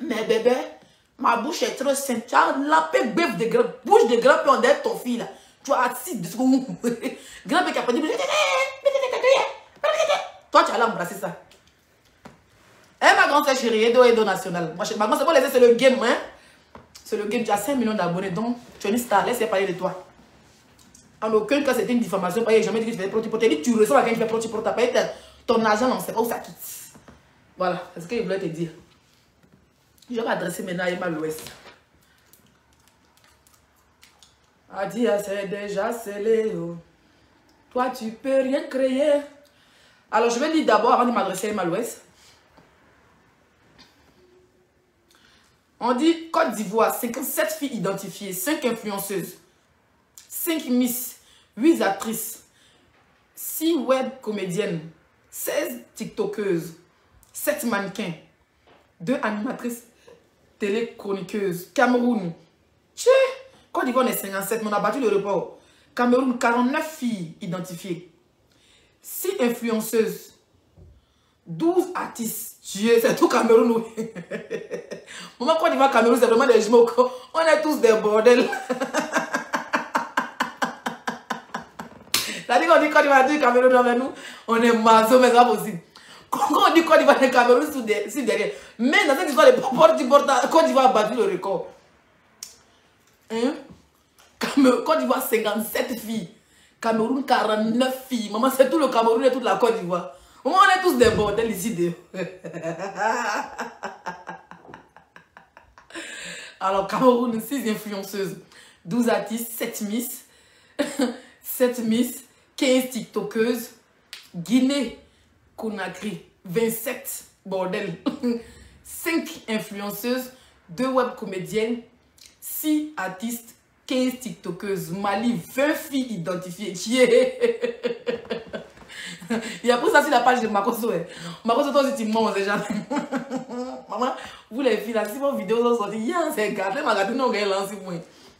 mes bébés. Ma bouche est trop sainte. Tu as la paix bœuf de. Bouche de grand on est ton fils là. Tu as assis de Grand père qui a pas dit. Toi, tu as l'embrasser ça. Eh, ma grande sœur chérie, Edo, Edo national. Moi, ma grande laisser, c'est le game, hein. C'est le game. Tu as 5 millions d'abonnés, donc tu es une star. Laisse parler de toi. En aucun cas, c'était une diffamation. Pas jamais dit que tu fais proti pour Tu qui fait proti pour ta paye ton argent, on sait pas où ça quitte. Voilà, ce que je voulais te dire. Je vais adresser maintenant à Emma l'Ouest. Adia, c'est déjà scellé. Oh. Toi, tu peux rien créer. Alors, je vais dire d'abord, avant de m'adresser à Emma l'Ouest. On dit Côte d'Ivoire, 57 filles identifiées, 5 influenceuses, 5 miss, 8 actrices, 6 web comédiennes, 16 tiktokeuses, 7 mannequins, 2 animatrices télé-chroniqueuses. Cameroun, tchè, Côte d'Ivoire on est 57, mais on a battu le record. Cameroun, 49 filles identifiées, 6 influenceuses, 12 artistes. Dieu, c'est tout Cameroun. [laughs] Moment Côte d'Ivoire, Cameroun, c'est vraiment des jumeaux. On est tous des bordels. [laughs] Qu'on Cameroun avec nous, on est maso, mais c'est pas possible. Quand on dit Côte d'Ivoire et Cameroun, c'est derrière. Mais dans cette histoire, les Côte d'Ivoire a battu le record. Hein? Côte d'Ivoire, 57 filles. Cameroun, 49 filles. Maman, c'est tout le Cameroun et toute la Côte d'Ivoire. On est tous des bordels ici. [laughs] Alors, Cameroun, 6 influenceuses, 12 artistes, 7 miss. [laughs] 7 miss. 15 TikTokeuses. Guinée, Conakry, 27, bordel. [laughs] 5 influenceuses, 2 web comédiennes, 6 artistes, 15 TikTokeuses. Mali, 20 filles identifiées. [laughs] Il a pris ça sur la page de Makoso. Ouais. Makoso, toi c'est jamais. [laughs] Maman, vous les filles, si vos vidéos sont sorties, yeah, c'est gâté, ma gâté, non, elle lance moi.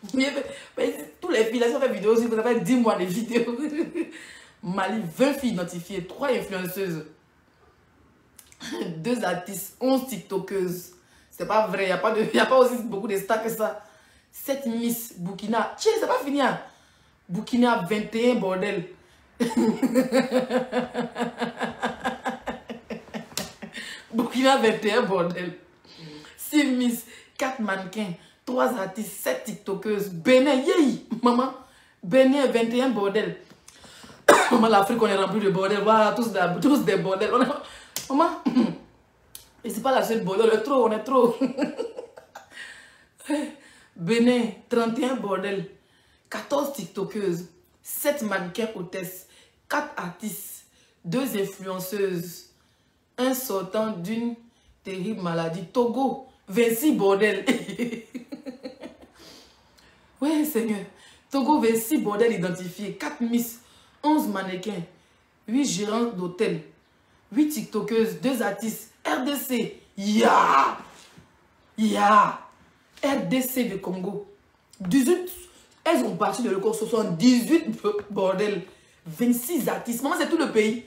Tous les filles, là, on fait vidéo, si vous avez 10 mois de vidéos. [laughs] Mali, 20 filles identifiées, 3 influenceuses, 2 artistes, 11 TikTokeuses. C'est pas vrai, il n'y a pas aussi beaucoup de stars que ça. 7 Miss Burkina. Tiens, c'est pas fini. Hein? Burkina 21, bordel. [laughs] Burkina 21, bordel. 6 Miss, 4 mannequins, 3 artistes, 7 TikTokeuses. Bénin, yey, maman. Bénin 21, bordel. [coughs] Maman, l'Afrique, on est rempli de bordel. Voilà, tous, tous des bordels. Maman, [coughs] et c'est pas la seule bordel. On est trop, on est trop. [laughs] Bénin, 31 bordel. 14 TikTokeuses. 7 mannequins hôtesses. 4 artistes. 2 influenceuses. Un sortant d'une terrible maladie. Togo, 26 bordel. [laughs] oui, Seigneur. Togo, 26 bordel identifiés. 4 miss. 11 mannequins, 8 gérants d'hôtel, 8 tiktokeuses, 2 artistes, RDC, ya, ya, RDC de Congo, 18, elles ont parti de l'école 78 bordel, 26 artistes, maman c'est tout le pays,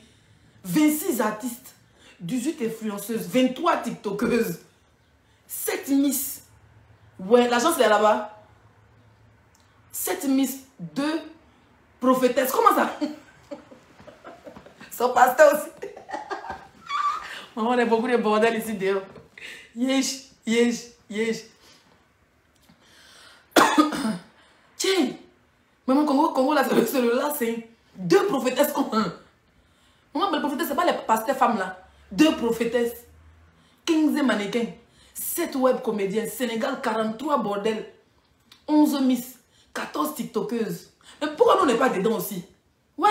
26 artistes, 18 influenceuses, 23 tiktokeuses, 7 miss, ouais, l'agence est là-bas, 7 miss, 2 prophétesse. Comment ça? Son pasteur aussi. [laughs] Maman, on a beaucoup de bordel ici dehors. Yesh, yesh, yesh. [coughs] Tiens, maman, Congo, Congo, là, celui-là, c'est deux prophétesses comme un. Maman, mais les prophétesses, ce pas les pasteurs femmes là. Deux prophétesses. 15 mannequins. 7 web comédiens. Sénégal, 43 bordel. 11 miss. 14 tiktokeuses. Mais pourquoi nous n'est pas dedans aussi? Ouais.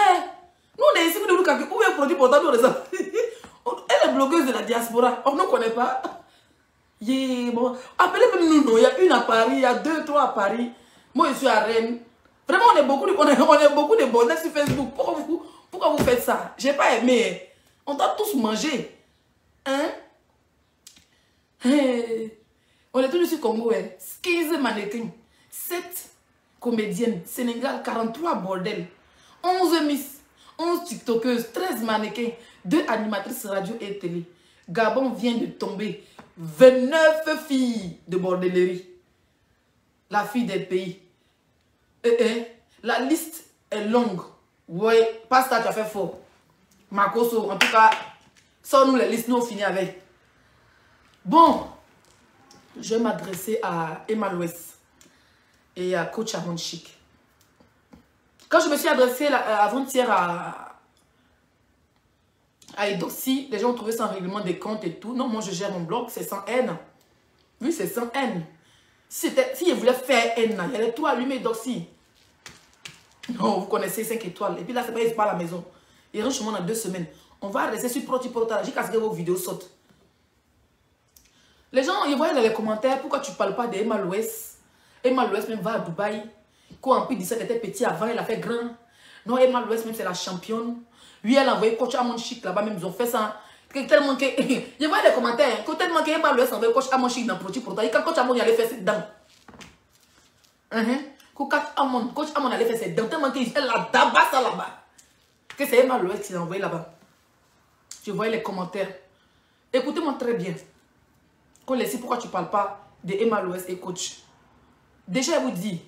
Nous, on est ici, nous nous. Où est produit pourtant nous ça [laughs] Elle est blogueuse de la diaspora. On ne connaît pas. Bon. Appelez même nous. Il y a une à Paris, il y a deux, trois à Paris. Moi, je suis à Rennes. Vraiment, on est beaucoup de, on est, on est beaucoup de bonnets sur Facebook. Pourquoi vous, pourquoi vous faites ça? J'ai pas aimé. On doit tous manger. Hein? Hey. On est tous sur Congo, hein. 15 mannequins. 7 comédienne. Sénégal, 43 bordel. 11 miss, 11 tiktokeuses, 13 mannequins, 2 animatrices radio et télé. Gabon vient de tomber. 29 filles de bordellerie. La fille des pays. Eh, eh, la liste est longue. Ouais, pas ça, tu as fait fort. Makoso, en tout cas, sors-nous les listes, nous on finit avec. Bon, je vais m'adresser à Emma Louest et à coach Amon Chic. Quand je me suis adressée avant-hier à, à Edoxy, les gens ont trouvé ça en règlement des comptes et tout. Non, moi je gère mon blog, c'est sans haine. Oui, c'est sans haine. Si, si je voulais faire haine, il y avait tout allumé Edoxy. Non, vous connaissez 5 étoiles. Et puis là, c'est pas, pas à la maison. Il rentre chez moi dans deux semaines. On va rester sur Proti Prota jusqu'à ce que vos vidéos sautent. Les gens, ils voient dans les commentaires pourquoi tu parles pas d'Emma l'Ouest Emma Louest même va à Dubaï. Quand dit ça, était petit avant, elle a fait grand. Non, Emma Louest même c'est la championne. Oui, elle a envoyé coach à mon chic là-bas, même ils ont fait ça. Tellement que. [laughs] Je vois les commentaires. Que tellement que Emma Louest envoyé coach à mon chic dans le produit pour toi. Quand coach Amon allait faire ses dents. Quand coach Amon, coach Amon allait faire ses dents. Tellement qu'elle a d'abord ça là-bas. Que c'est Emma Louest qui l'a envoyé là-bas. Je voyais les commentaires. Écoutez-moi très bien. Laisse pourquoi tu ne parles pas de Emma et coach? Déjà, elle vous dit,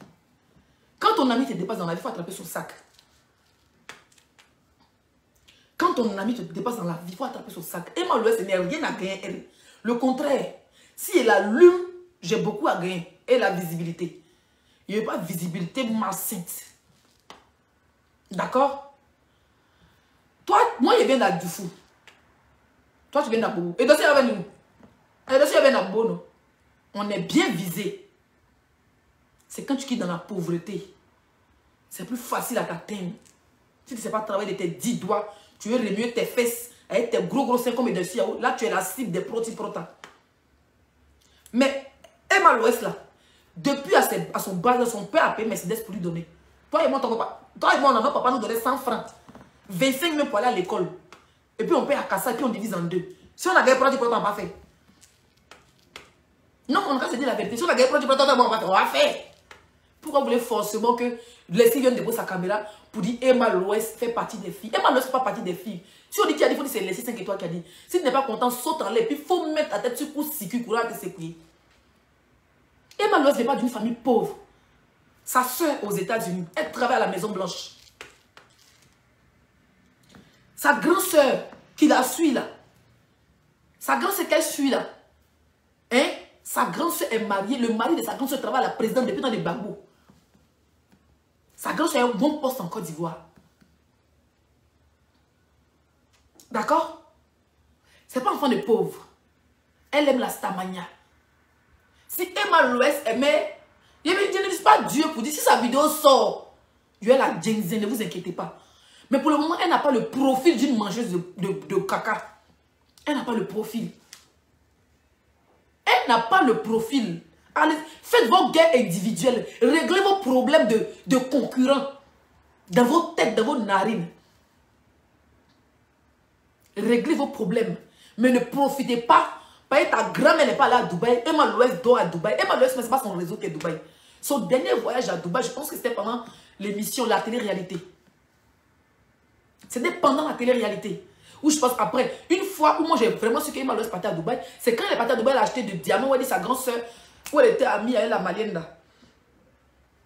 quand ton ami te dépasse dans la vie, il faut attraper son sac. Quand ton ami te dépasse dans la vie, il faut attraper son sac. Et moi, ce n'est rien à gagner, elle. Le contraire, si elle allume, j'ai beaucoup à gagner. Et la visibilité. Il n'y a pas de visibilité malsainte. D'accord? Toi, moi, je viens d'Adufou. Toi, tu viens d'Abou. Et dossier avec nous. Et dossier avec nous. On est bien visé c'est quand tu quittes dans la pauvreté. C'est plus facile à t'atteindre. Si tu ne sais pas travailler de tes dix doigts, tu veux remuer tes fesses avec tes gros gros seins comme des Là, tu es la cible des proti prota. Mais Emma l'Ouest, là, depuis à, son bas, son père a payé Mercedes pour lui donner. Toi et moi, papa, toi et moi, on a papa nous donner 100 francs. 25 000 pour aller à l'école. Et puis on paye à Kassa et puis on divise en deux. Si on a gagné produit, pourtant on va faire. Non, on va se dire la vérité. Si on a gagné produit, pourtant on va faire. Pourquoi vous voulez forcément que les filles viennent déposer sa caméra pour dire Emma Loès fait partie des filles Emma Loès fait pas partie des filles. Si on dit qui a dit, il faut dire c'est les 5 étoiles qui a dit. Si tu n'es pas content, saute en l'air. Puis il faut mettre ta tête sur coup, si courant à te sécouiller. Emma Loès n'est pas d'une famille pauvre. Sa soeur aux États-Unis, elle travaille à la Maison Blanche. Sa grande soeur qui la suit là. Sa grande soeur qu'elle suit là. Hein? Sa grande soeur est mariée. Le mari de sa grande soeur travaille à la présidente depuis dans les bagos. Sa grande soeur a un bon poste en Côte d'Ivoire. D'accord? C'est pas enfant de pauvre. Elle aime la stamania. Si Emma Louest aimait, je ne dis pas Dieu pour dire si sa vidéo sort, je vais la djengzer, ne vous inquiétez pas. Mais pour le moment, elle n'a pas le profil d'une mangeuse de, caca. Elle n'a pas le profil. Elle n'a pas le profil. Faites vos guerres individuelles. Réglez vos problèmes de, de concurrents. Dans vos têtes, dans vos narines. Réglez vos problèmes. Mais ne profitez pas. Parce ta grand-mère n'est pas là à Dubaï. Emma Louest dort à Dubaï. Emma Louest, ce n'est pas son réseau qui est Dubaï. Son dernier voyage à Dubaï, je pense que c'était pendant l'émission La télé-réalité. C'était pendant la télé-réalité. Où je pense après, une fois où moi j'ai vraiment su qu'Emma Louest partait à Dubaï, c'est quand elle est partie à Dubaï, elle a acheté des diamants, sa grande soeur, où elle était amie avec la malienne là.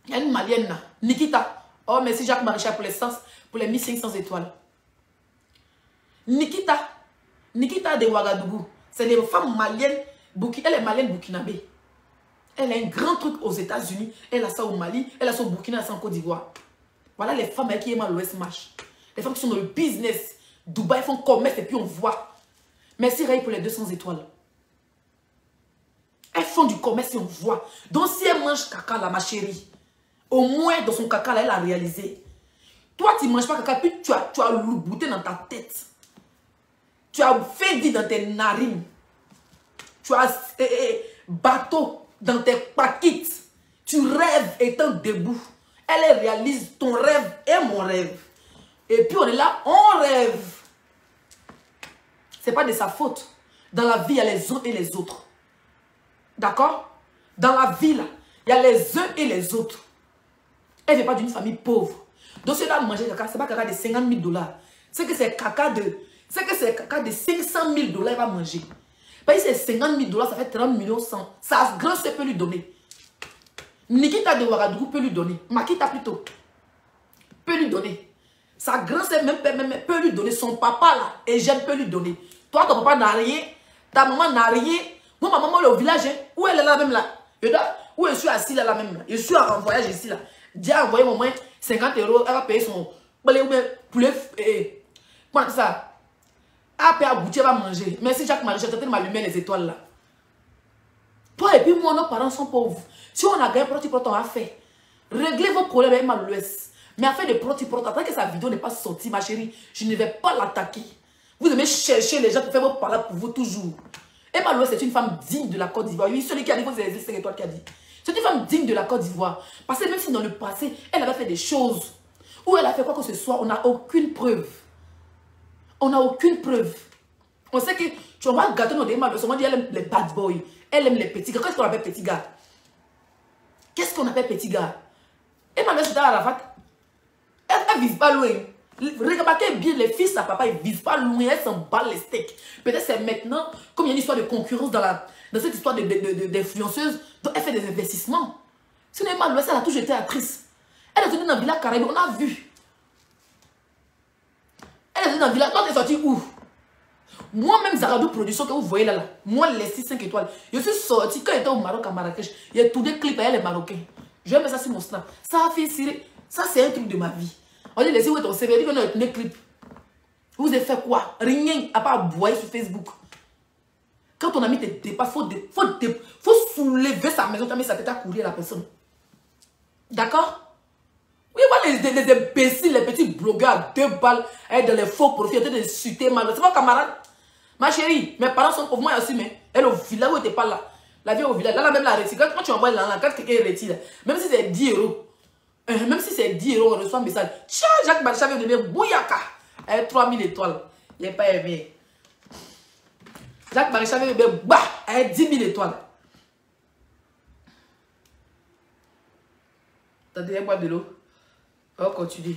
Il y a une malienne là, Nikita. Oh, merci Jacques Maréchal pour l'essence, pour les 1500 étoiles. Nikita, Nikita de Ouagadougou, c'est les femmes maliennes, elle est malienne burkinabé. Elle a un grand truc aux États-Unis, elle a ça au Mali, elle a ça au Burkina, ça en Côte d'Ivoire. Voilà les femmes qui aiment l'Ouest Marche. Les femmes qui sont dans le business. Dubaï font commerce et puis on voit. Merci Ray pour les 200 étoiles. Elles font du commerce et on voit. Donc si elle mange caca là, ma chérie, au moins dans son caca là, elle a réalisé. Toi, tu manges pas caca, puis tu as, tu as bouté dans ta tête. Tu as fait dit dans tes narines. Tu as eh, eh, eh, bateau dans tes paquites. Tu rêves étant debout. Elle réalise ton rêve et mon rêve. Et puis on est là, on rêve. Ce n'est pas de sa faute. Dans la vie, il y a les uns et les autres. D'accord? Dans la vie, là, il y a les uns et les autres. Elle n'est pas d'une famille pauvre. Donc, a mangé caca, ce n'est pas caca de 50 000 dollars. C'est que c'est caca de caca de 500 000 dollars, il va manger. Parce que c'est 50 000 dollars, ça fait 30 millions 100. Sa grand peut lui donner. Nikita de Ouagadougou peut lui donner. Makita plutôt. Peut lui donner. Sa grand soeur même, peut lui donner. Son papa là, j'aime peut lui donner. Toi, ton papa n'a rien. Ta maman n'a rien. Moi, ma maman, elle est au village. Hein. Où elle est là? Même là Où je suis assis là, là même là? Je suis en voyage ici là. A envoyé au moins 50 euros. Elle va payer son poulet. Et, comment ça? Après, Abouti va manger. Merci Jacques Marie, j'ai tenté de m'allumer les étoiles là. Toi et puis moi, nos parents sont pauvres. Si on a gagné proti on a fait. Réglez vos problèmes avec Malouès. Mais à faire des proti tant que sa vidéo n'est pas sortie, ma chérie, je ne vais pas l'attaquer. Vous aimez chercher les gens pour faire vos paroles pour vous toujours. Et Malouès, c'est une femme digne de la Côte d'Ivoire. Oui, celui qui a dit, vous avez 5 étoiles qui a dit. C'est une femme digne de la Côte d'Ivoire. Parce que même si dans le passé, elle avait fait des choses, ou elle a fait quoi que ce soit, on n'a aucune preuve. On n'a aucune preuve. On sait que tu vas gâter nos démarches. On dit elle aime les bad boys. Elle aime les petits gars. Qu'est-ce qu'on appelle petit gars? Qu'est-ce qu'on appelle petit gars? Emmanuel la fat. Elle ne vise pas loin. Regardez bien, les fils à papa, ils ne vivent pas loin. Elles s'en battent les steaks. Peut-être c'est maintenant, comme il y a une histoire de concurrence dans, la, dans cette histoire d'influenceuse, donc elle fait des investissements. Sinon, Emmanuel, elle a toujours été actrice. Elle est venue dans le village Caraïbe, on a vu. Elle est dans le village. Toi, tu es sorti où? Moi-même, Zaradou Production, que vous voyez là, là, moi, les 6 5 étoiles, je suis sorti quand j'étais au Maroc à Marrakech. Il y a tous des clips avec les Marocains. Je vais mettre ça sur mon snap. Ça a fait Ça, c'est un truc de ma vie. On dit, laissez où est ton CV, dit qu'on a des clips. Vous avez fait quoi? Rien à part boire sur Facebook. Quand ton ami te dépasse, il faut, faut, faut soulever sa maison, tu mis sa tête à courir à la personne. D'accord? Oui, voilà les, les, imbéciles, les petits blogueurs deux balles, avec dans les faux profils, de insulter mal. C'est pas camarade. Ma chérie, mes parents sont pauvres, moi aussi, mais elle au village où elle n'était pas là. La vie au village, là, là même la retire. Quand, tu envoies là, quand quelqu'un retire, même si c'est 10 euros, même si c'est 10 euros, on reçoit un message. Tiens, Jacques Bachar vient de a 3000 étoiles. Il n'est pas aimé. Jacques Maréchal avait bah, elle a 10 000 étoiles. Attendez, boire de l'eau. On va continuer.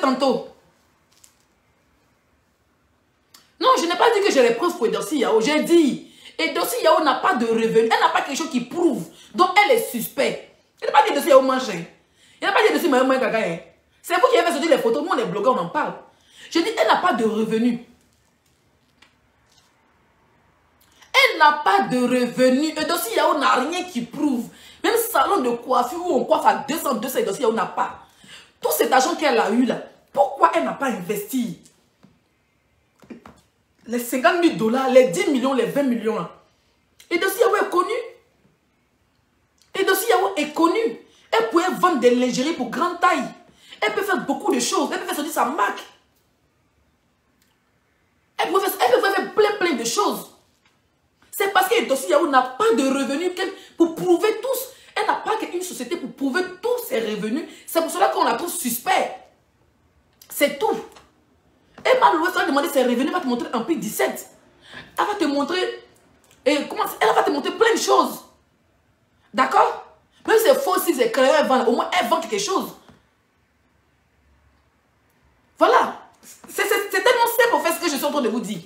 Tantôt. Non, je n'ai pas dit que j'ai les preuves pour Edossi Yao. J'ai dit, Edossi Yao n'a pas de revenu. Elle n'a pas quelque chose qui prouve. Donc elle est suspecte. Elle n'a pas dit Edossi Yao mange. Elle n'a pas dit Edossi Yao mange gaga. C'est vous qui avez sorti les photos. Nous, on est blogueurs, on en parle. Je dis, elle n'a pas de revenu. Elle n'a pas de revenu. Edossi Yao n'a rien qui prouve. Même salon de coiffure où on coiffe à 200, 200, Edossi Yao n'a pas. Tout cet argent qu'elle a eu là, pourquoi elle n'a pas investi? Les 50 000 dollars, les 10 millions, les 20 millions là. Et Dossi Yahoo est connu. Et Dossi Yahoo est connu. Elle pouvait vendre des lingeries pour grande taille. Elle peut faire beaucoup de choses. Elle peut faire sortir sa marque. Elle peut faire, elle peut faire plein, plein de choses. C'est parce que Dossi Yahoo n'a pas de revenus pour prouver tous elle n'a pas une société pour prouver tous ses revenus. C'est pour cela qu'on la trouve suspect. C'est tout. Emma Louis va demander ses revenus, va te montrer un prix 17. Elle va te montrer. Et elle va te montrer plein de choses. D'accord? Même si c'est faux, si c'est clair, elle vend, au moins elle vend quelque chose. Voilà. C'est tellement simple pour faire ce que je suis en train de vous dire.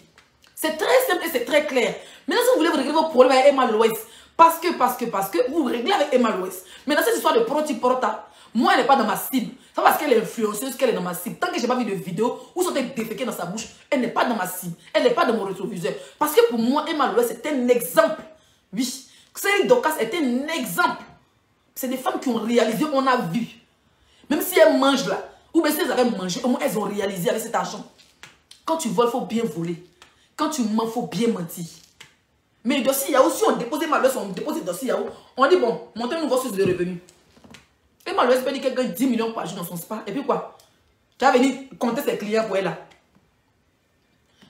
C'est très simple et c'est très clair. Maintenant, si vous voulez vous régler vos problèmes avec Emma Louis, parce que, parce que, parce que, vous réglez avec Emma Lois. Mais dans cette histoire de proti porta, moi, elle n'est pas dans ma cible. C'est parce qu'elle est influenceuse qu'elle est dans ma cible. Tant que je n'ai pas vu de vidéo où sont déféqués dans sa bouche, elle n'est pas dans ma cible. Elle n'est pas dans mon rétroviseur. Parce que pour moi, Emma Lois, c'est un exemple. Oui. Céline Docas est un exemple. C'est des femmes qui ont réalisé, on a vu. Même si elles mangent là, ou bien si elles avaient mangé, au moins elles ont réalisé avec cet argent. Quand tu voles, il faut bien voler. Quand tu mens, il faut bien mentir. Mais le dossier Yahoo, si on dépose ma on dépose le dossier on dit bon, montez-nous vos sources de revenus. Et ma peut dire qu'elle gagne 10 millions par jour dans son spa. Et puis quoi? Tu vas venir compter ses clients pour elle là.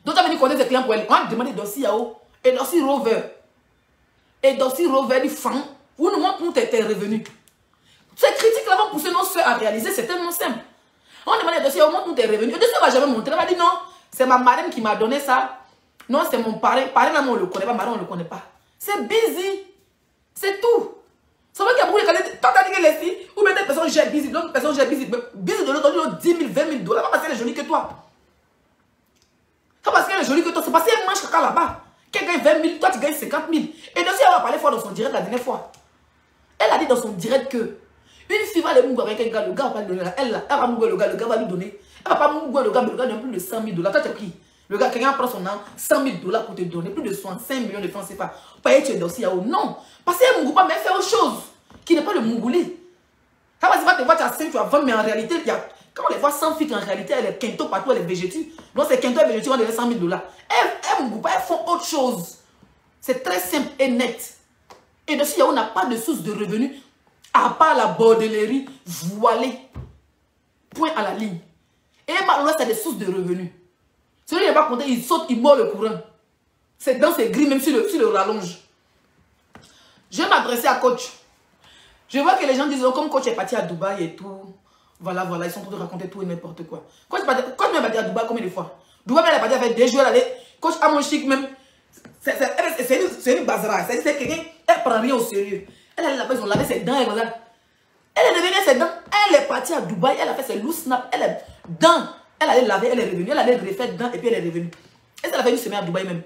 Donc tu vas venir compter ses clients pour elle. On a demandé dossier Yahoo et dossier Rover. Et dossier Rover dit fan, vous nous montrez tes, tes revenus. Ces critiques-là vont pousser nos soeurs à réaliser, c'est tellement simple. On demande dossier Yahoo, montre-nous tes revenus. Et dossier va jamais montrer. Elle va dire non, c'est ma marraine qui m'a donné ça. Non, c'est mon parrain. Parrain, on ne le connaît pas. Marraine, on ne le connaît pas. C'est busy. C'est tout. Ça veut dire qu'il y a beaucoup de qualités. Tant qu'à dire les filles, ou bien des personnes j'ai busy, d'autres personnes j'ai busy. Busy de l'autre, on dit 10 000, 20 000 dollars. Pas parce qu'elle est jolie que toi. Pas parce qu'elle est jolie que toi. C'est parce qu'elle mange caca là-bas. Qu'elle gagne 20 000, toi tu gagnes 50 000. Et donc, elle a parlé fort dans son direct la dernière fois. Elle a dit dans son direct que une fille va aller mourir avec un gars, le gars va lui donner. Elle, elle va mourir le gars, le gars va lui donner. Elle va pas mourir le gars, mais le gars donne plus de 100 000 dollars. Toi, as pris. Le gars, quelqu'un prend son nom, 100 000 dollars pour te donner plus de 65 millions de francs CFA. Pas tu es dossier Non. Parce ne pas, mais fait autre chose qui n'est pas le mougoulé. Ça va, tu vois, tu as 5, tu as 20, mais en réalité, il y a, quand on les voit sans filtre, en réalité, elle est quinto partout, elle est végétue. Donc, c'est quinto et végétue, on donne 100 000 dollars. Elles, elles pas, elles font autre chose. C'est très simple et net. Et dossier on n'a pas de source de revenus à part la bordellerie voilée. Point à la ligne. Et malheureusement, c'est des sources de revenus. Celui qui n'est pas content, il saute, il mord le courant. C'est dans ses gris, même si le, le rallonge. Je vais m'adresser à coach. Je vois que les gens disent, oh, comme coach est parti à Dubaï et tout. Voilà, voilà, ils sont en train de raconter tout et n'importe quoi. Coach est parti à Dubaï combien de fois? Dubaï, elle est partie avec des joueurs, elle coach à mon chic même. C'est une, une bazara. C'est quelqu'un, elle prend rien au sérieux. Elle est là-bas, ils ont lavé ses dents voilà. Elle est devenue ses dents. Elle est partie à Dubaï, elle a fait ses loose snap. Elle est dents. Elle allait laver, elle est revenue. Elle allait refaire dedans et puis elle est revenue. Et ça a fait une à Dubaï même?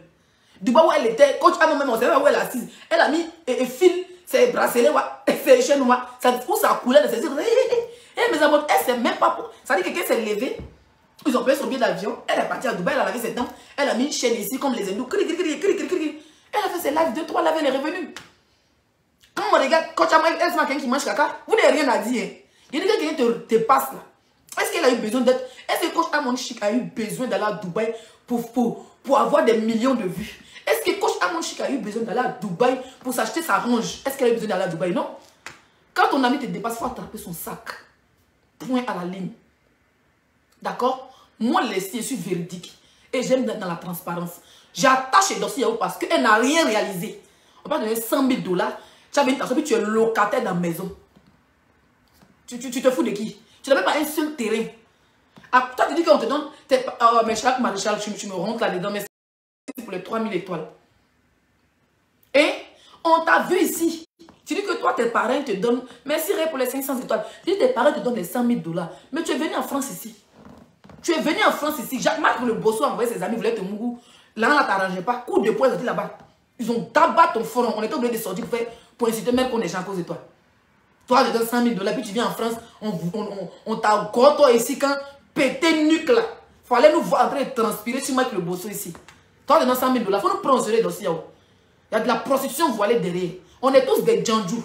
Dubaï où elle était, coach à moi-même, on pas où elle assise. Elle a mis et, et fil, ses bracelets, [laughs] ses chaînes, ça, où ça coulait de ses yeux. Et mes amours, elle sait même pas pour. Ça dit que quelqu'un s'est levé. Ils ont payé son billet d'avion. Elle est partie à Dubaï, elle a lavé ses dents. Elle a mis une chaîne ici comme les hindous. Elle a fait ses lives, deux, trois, elle est revenue. Quand on regarde, quand tu as quelqu'un qui mange caca, vous n'avez rien à dire. Hein. Il y a quelqu'un qui te, te passe là. Est-ce qu'elle a eu besoin d'être... Est-ce que coach Amon Chic a eu besoin d'aller à Dubaï pour, pour, pour avoir des millions de vues? Est-ce que coach Amon Chic a eu besoin d'aller à Dubaï pour s'acheter sa range Est-ce qu'elle a eu besoin d'aller à Dubaï? Non. Quand ton ami te dépasse, il faut attraper son sac. Point à la ligne. D'accord? Moi, je suis véridique. Et j'aime dans la transparence. J'attache les dossiers parce qu'elle n'a rien réalisé. On va donner 100 000 dollars. Tu as bien puis tu es locataire dans la maison. Tu, tu, tu te fous de qui? Tu même pas un seul terrain. Ah, toi, tu dis qu'on te donne. Oh, mais chaque maréchal, tu, me rentres là-dedans, mais c'est pour les 3000 étoiles. Et on t'a vu ici. Tu dis que toi, tes parents te donnent. Merci Ray pour les 500 étoiles. Tu dis que tes parents te donnent les 100 000 dollars. Mais tu es venu en France ici. Tu es venu en France ici. Jacques-Marc, le bosso, a envoyé ses amis, voulait te mourir. Là, on ne t'arrangeait pas. Coup de poing, ils là-bas. Ils ont tabac ton front. On était obligé de sortir pour, faire, pour inciter même qu'on est gens à cause de toi. Toi, tu donnes 100 000 dollars, puis tu viens en France, on, on, on, toi ici quand pété nuque là. Fallait nous voir en train de transpirer sur Mike le bosso ici. Toi, tu donnes 100 000 dollars. Faut nous prendre au dossier. Il y a de la prostitution voilée derrière. On est tous des djandjous.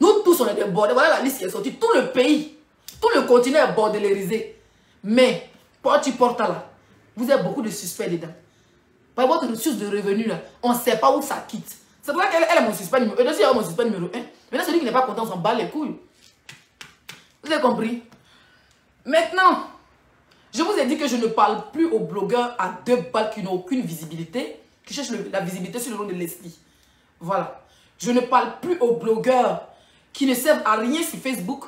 Nous tous, on est des bordels. Voilà la liste qui est sortie. Tout le pays, tout le continent est bordelérisé. Mais, tu portes là, vous avez beaucoup de suspects dedans. Par votre source de revenus là, on ne sait pas où ça quitte. C'est pour ça qu'elle est mon suspect numéro 1. Et mon suspect numéro 1. Maintenant, celui qui n'est pas content, on s'en bat les couilles. Vous avez compris? Maintenant, je vous ai dit que je ne parle plus aux blogueurs à deux balles qui n'ont aucune visibilité, qui cherchent la visibilité sur le nom de Leslie. Voilà. Je ne parle plus aux blogueurs qui ne servent à rien sur Facebook,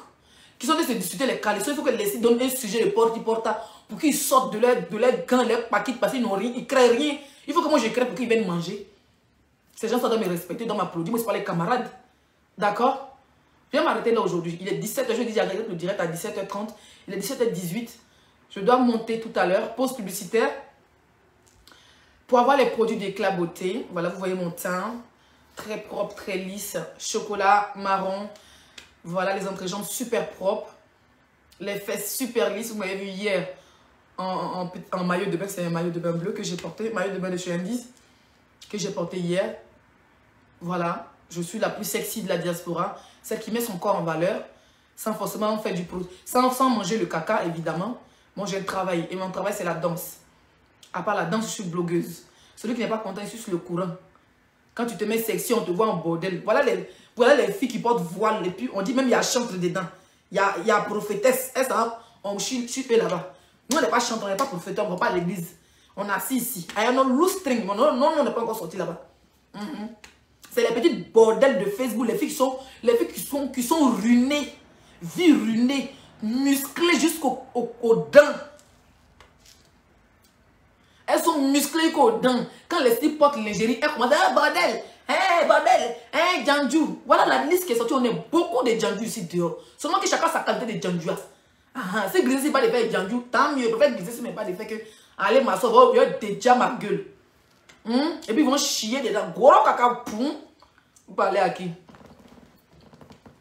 qui sont en train de se discuter les caleçons. Il faut que Leslie donne un sujet de porte-porta pour qu'ils sortent de leur, de leur gants, leur paquet, parce qu'ils n'ont rien, ils créent rien. Il faut que moi je crée pour qu'ils viennent manger. Ces gens doivent me respecter, doivent m'applaudir. Moi, ce pas les camarades. D'accord? Je m'arrêter là aujourd'hui. Il est 17h, je dis j'arrête le direct à 17h30. Il est 17h18. Je dois monter tout à l'heure. Pause publicitaire. Pour avoir les produits d'éclat beauté. Voilà, vous voyez mon teint. Très propre, très lisse. Chocolat marron. Voilà, les entrejambes super propres. Les fesses super lisses. Vous m'avez vu hier en, en, maillot de bain. C'est un maillot de bain bleu que j'ai porté. Maillot de bain de chez Andy's que j'ai porté hier. Voilà, je suis la plus sexy de la diaspora, celle qui met son corps en valeur, sans forcément faire du produit, sans, sans manger le caca, évidemment. Moi, j'ai un travail, et mon travail, c'est la danse. À part la danse, je suis blogueuse. Celui qui n'est pas content, il suce le courant. Quand tu te mets sexy, on te voit en bordel. Voilà les, voilà les filles qui portent voile, et puis on dit même il y a chantre dedans. Il y a, il y a prophétesse. Et ça, on chute là-bas. Nous, on n'est pas chanteur, on n'est pas prophéteur, on ne va pas à l'église. On a assis ici. I loose string. Non, non, on n'est pas encore sorti là-bas. Mhm. C'est les petites bordels de Facebook, les filles qui sont, les filles qui sont, qui sont ruinées, vie ruinée, musclées jusqu'aux dents. Elles sont musclées jusqu'aux dents. Quand les filles portent l'ingérie, elles commencent à bordel, hey, bordel, hey, Djandjou. Voilà la liste qui est sortie. On est beaucoup de Djandjou ici dehors. Seulement que chacun sa qualité de Djandjou. Ah, c'est grisé, pas de faire Djandjou. Tant mieux. Peut-être grisé, mais pas de faire que Allez, ma soeur, a déjà ma gueule. Hmm? Et puis ils vont chier dedans. Gros caca, poum. Vous parlez à qui?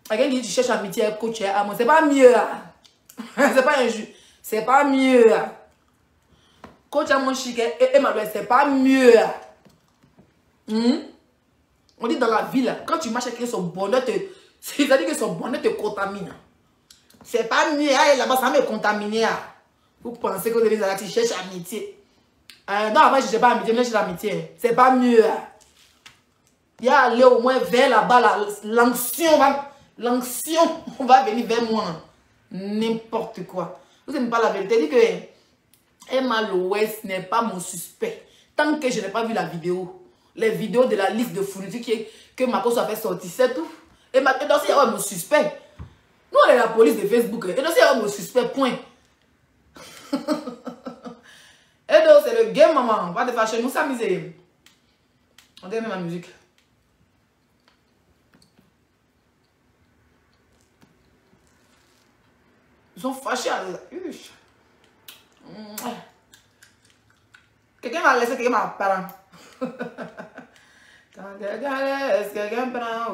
Quelqu'un dit tu cherches amitié coach, ah, c'est pas mieux. [laughs] c'est pas un jeu. C'est pas mieux. Coach à mon chic et Emmanuel, c'est pas mieux. Hmm? On dit dans la ville, quand tu marches avec son bonheur, te... [laughs] c'est-à-dire que son bonheur te contamine. C'est pas mieux. Là-bas, ça me contamine. Vous pensez que vous devez aller amitié. Euh, non, moi, je cherche pas amitié, mais je cherche l'amitié. C'est pas mieux. Il y a aller au moins vers là-bas, l'anxion va, [laughs] va venir vers moi. N'importe quoi. Vous n'aimez pas la vérité. Dit que Emma Loès n'est pas mon suspect. Tant que je n'ai pas vu la vidéo. Les vidéos de la liste de fournitures que Marcos a fait sortir, c'est tout. Et, ma, et dans ce, il y a mon suspect. Nous, on est la police de Facebook. Et dans ce, il y a mon suspect, point. [laughs] Edo, c'est le game, maman. Va te fâcher, nous s'amuser. On aime ma musique. Ils sont fâchés. Quelqu'un m'a laissé, quelqu'un m'a parent. [laughs] Quand quelqu'un laisse, quelqu'un prend.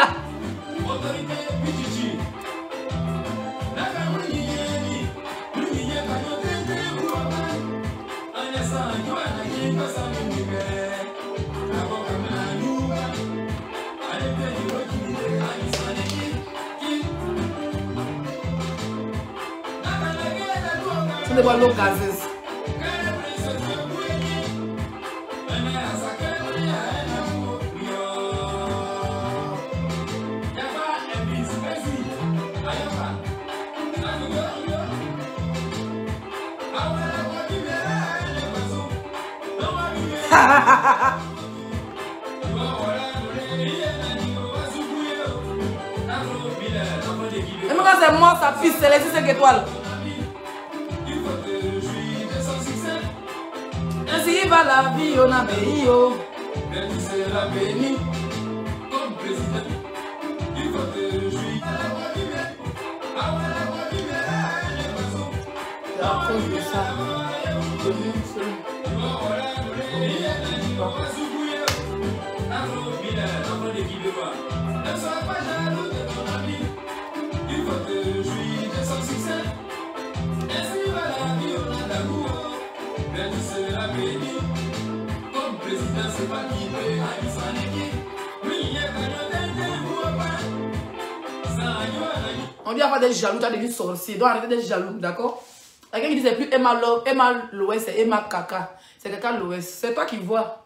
On dit avoir des jaloux, tu as devenu sorcier. Donc arrêtez d'être jaloux, d'accord? Quelqu'un qui dit c'est plus Emma Love, Emma Loès, c'est Emma Kaka. C'est Kaka Loès. C'est toi qui vois.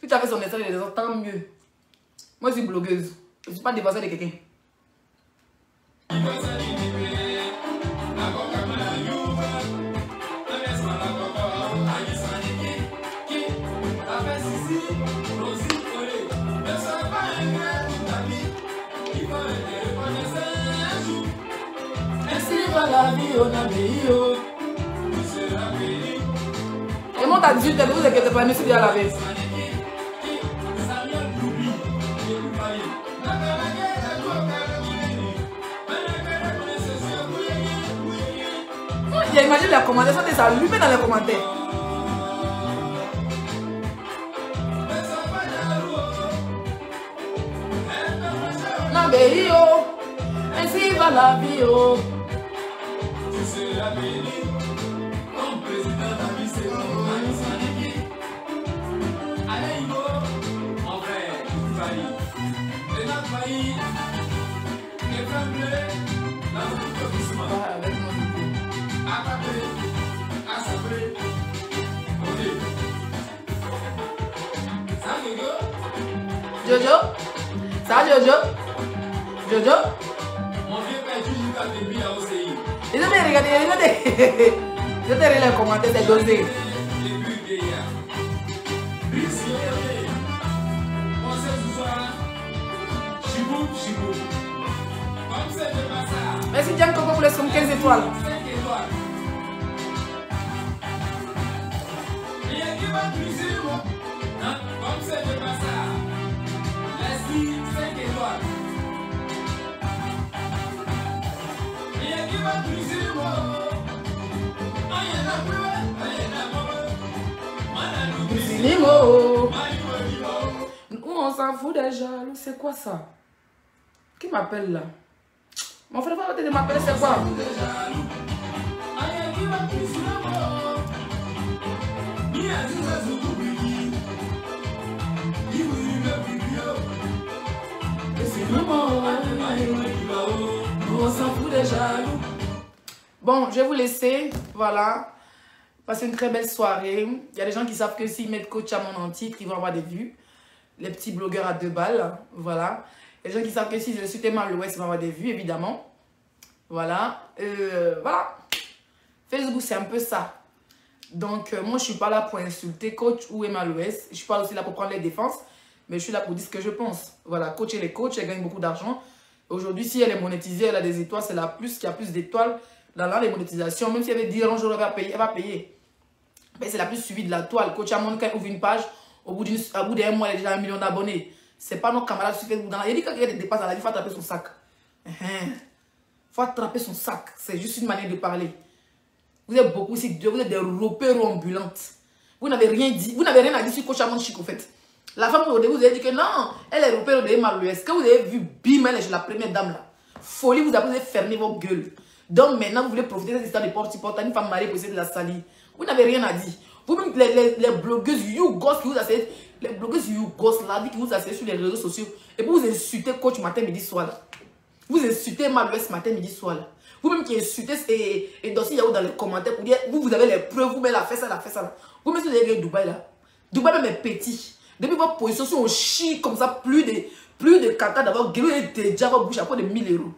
Si tu as fait son autres, tant mieux. Moi, je suis blogueuse. Je ne suis pas dépassée de quelqu'un. osala bio na bio emonte a 18 ete ozekete pa misili ya la vese Il y a imagine la commentaire, ça t'es allumé dans les commentaires. Non, mais yo, ainsi va la vie, oh. Jojo, ça Jojo, Jojo. mon vieux père, tu joues à bébé à Regardé. Je t'ai les commentaires, c'est dosé. Merci Diane pour les 75 étoiles. 5 étoiles. Limo. On s'en fout des jaloux. C'est quoi ça? Qui m'appelle là? Mon frère va arrêter de m'appeler, c'est quoi? Bon, je vais vous laisser. Voilà. Passez une très belle soirée. Il y a des gens qui savent que s'ils mettent coach à mon titre, ils vont avoir des vues. Les petits blogueurs à deux balles. Voilà. Il gens qui savent que si je suis tellement à l'ouest, ils vont avoir des vues, évidemment. Voilà. Euh, voilà. Facebook, c'est un peu ça. Donc, euh, moi, je suis pas là pour insulter coach ou Emma l'ouest. Je suis pas aussi là pour prendre les défenses. Mais je suis là pour dire ce que je pense. Voilà. Coach, elle est coach, elle gagne beaucoup d'argent. Aujourd'hui, si elle est monétisée, elle a des étoiles, c'est la plus qui a plus d'étoiles dans, dans les monétisations. Même si elle avait 10 rangs, elle va payer. Elle va payer. Mais c'est la plus suivie de la toile. Coach Amon, quand elle ouvre une page, au bout d'un mois, elle a déjà un million d'abonnés. C'est pas nos camarades sur Facebook. Il dit quand quelqu'un dépasse dans la vie, il faut attraper son sac. Il faut attraper son sac. C'est juste une manière de parler. Vous êtes beaucoup ici, vous êtes des ropéros ambulantes. Vous n'avez rien dit. Vous n'avez rien à dire sur Coach Amon Chic, au fait. La femme, au début, vous avez dit que non, elle est au début mal Est-ce que vous avez vu, bim, elle est la première dame là. Folie, vous avez fermé vos gueules. Donc maintenant, vous voulez profiter de cette histoire de porte-porte. Une femme mariée pour essayer de la salir. Vous n'avez rien à dire. Vous-même, les, les, les, blogueuses YouGos qui vous asseyez, les blogueuses YouGos là, qui vous asseyez sur les réseaux sociaux, et vous insultez coach matin, midi, soir là. Vous insultez Malouès matin, midi, soir. Vous-même qui insultez et, et Dossi Yahoo dans les commentaires pour dire, vous, vous avez les preuves, vous mettez la fait ça, la fait ça là. Vous mettez sur les Dubaï là. Dubaï même est petit. Depuis votre position, si on chie comme ça, plus de, plus de caca d'avoir gueulé déjà votre bouche à peu de 1000 euros.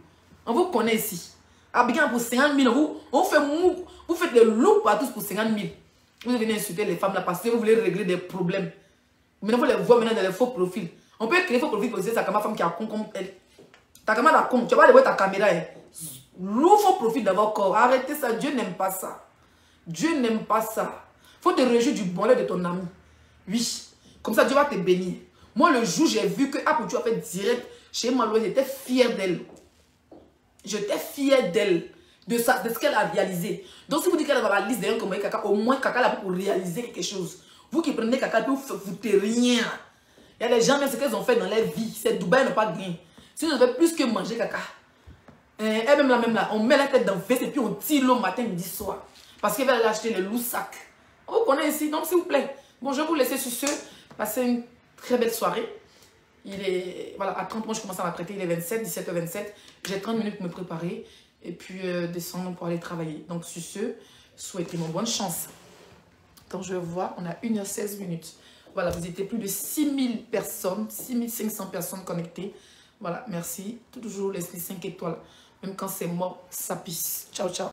On vous connaît ici. Abidjan pour 50 000 euros, on fait mou, vous faites des loups partout pour 50 000. Vous venez insulter les femmes là parce que vous voulez régler des problèmes. Maintenant, vous les voir maintenant dans les faux profils. On peut créer faux profils pour dire comme femme qui a con comme elle. Ta caméra la con, tu vas aller voir ta caméra. Hein. Faux profil d'avoir corps. Arrêtez ça, Dieu n'aime pas ça. Dieu n'aime pas ça. faut te réjouir du bonheur de ton ami. Oui. Comme ça, Dieu va te bénir. Moi, le jour, j'ai vu que Apple, tu as fait direct chez Maloué, j'étais fier d'elle. J'étais fier d'elle, de, de ce qu'elle a réalisé. Donc, si vous dites qu'elle va la liste d'un comme caca, au moins caca là pour réaliser quelque chose. Vous qui prenez caca, vous ne foutez rien. Il y a des gens, même ce qu'elles ont fait dans leur vie, c'est Dubaï n'a pas gagné. Si vous avez plus que manger caca, hein, elle-même là, même là, on met la tête dans le veste et puis on tire l'eau matin, midi, soir. Parce qu'elle va aller acheter les loups sacs. On vous connaît ici, donc s'il vous plaît. Bon, je vais vous laisser sur ce. Passez une très belle soirée. Il est, voilà, à 30 mois, je commence à m'apprêter. Il est 27, 17h27. J'ai 30 minutes pour me préparer. Et puis, euh, descendre pour aller travailler. Donc, sur ce, souhaitez-moi bonne chance. Quand je vois, on a 1h16 minutes. Voilà, vous étiez plus de 6000 personnes, 6500 personnes connectées. Voilà, merci. Toujours laissez 5 étoiles. Même quand c'est mort, ça pisse. Ciao, ciao.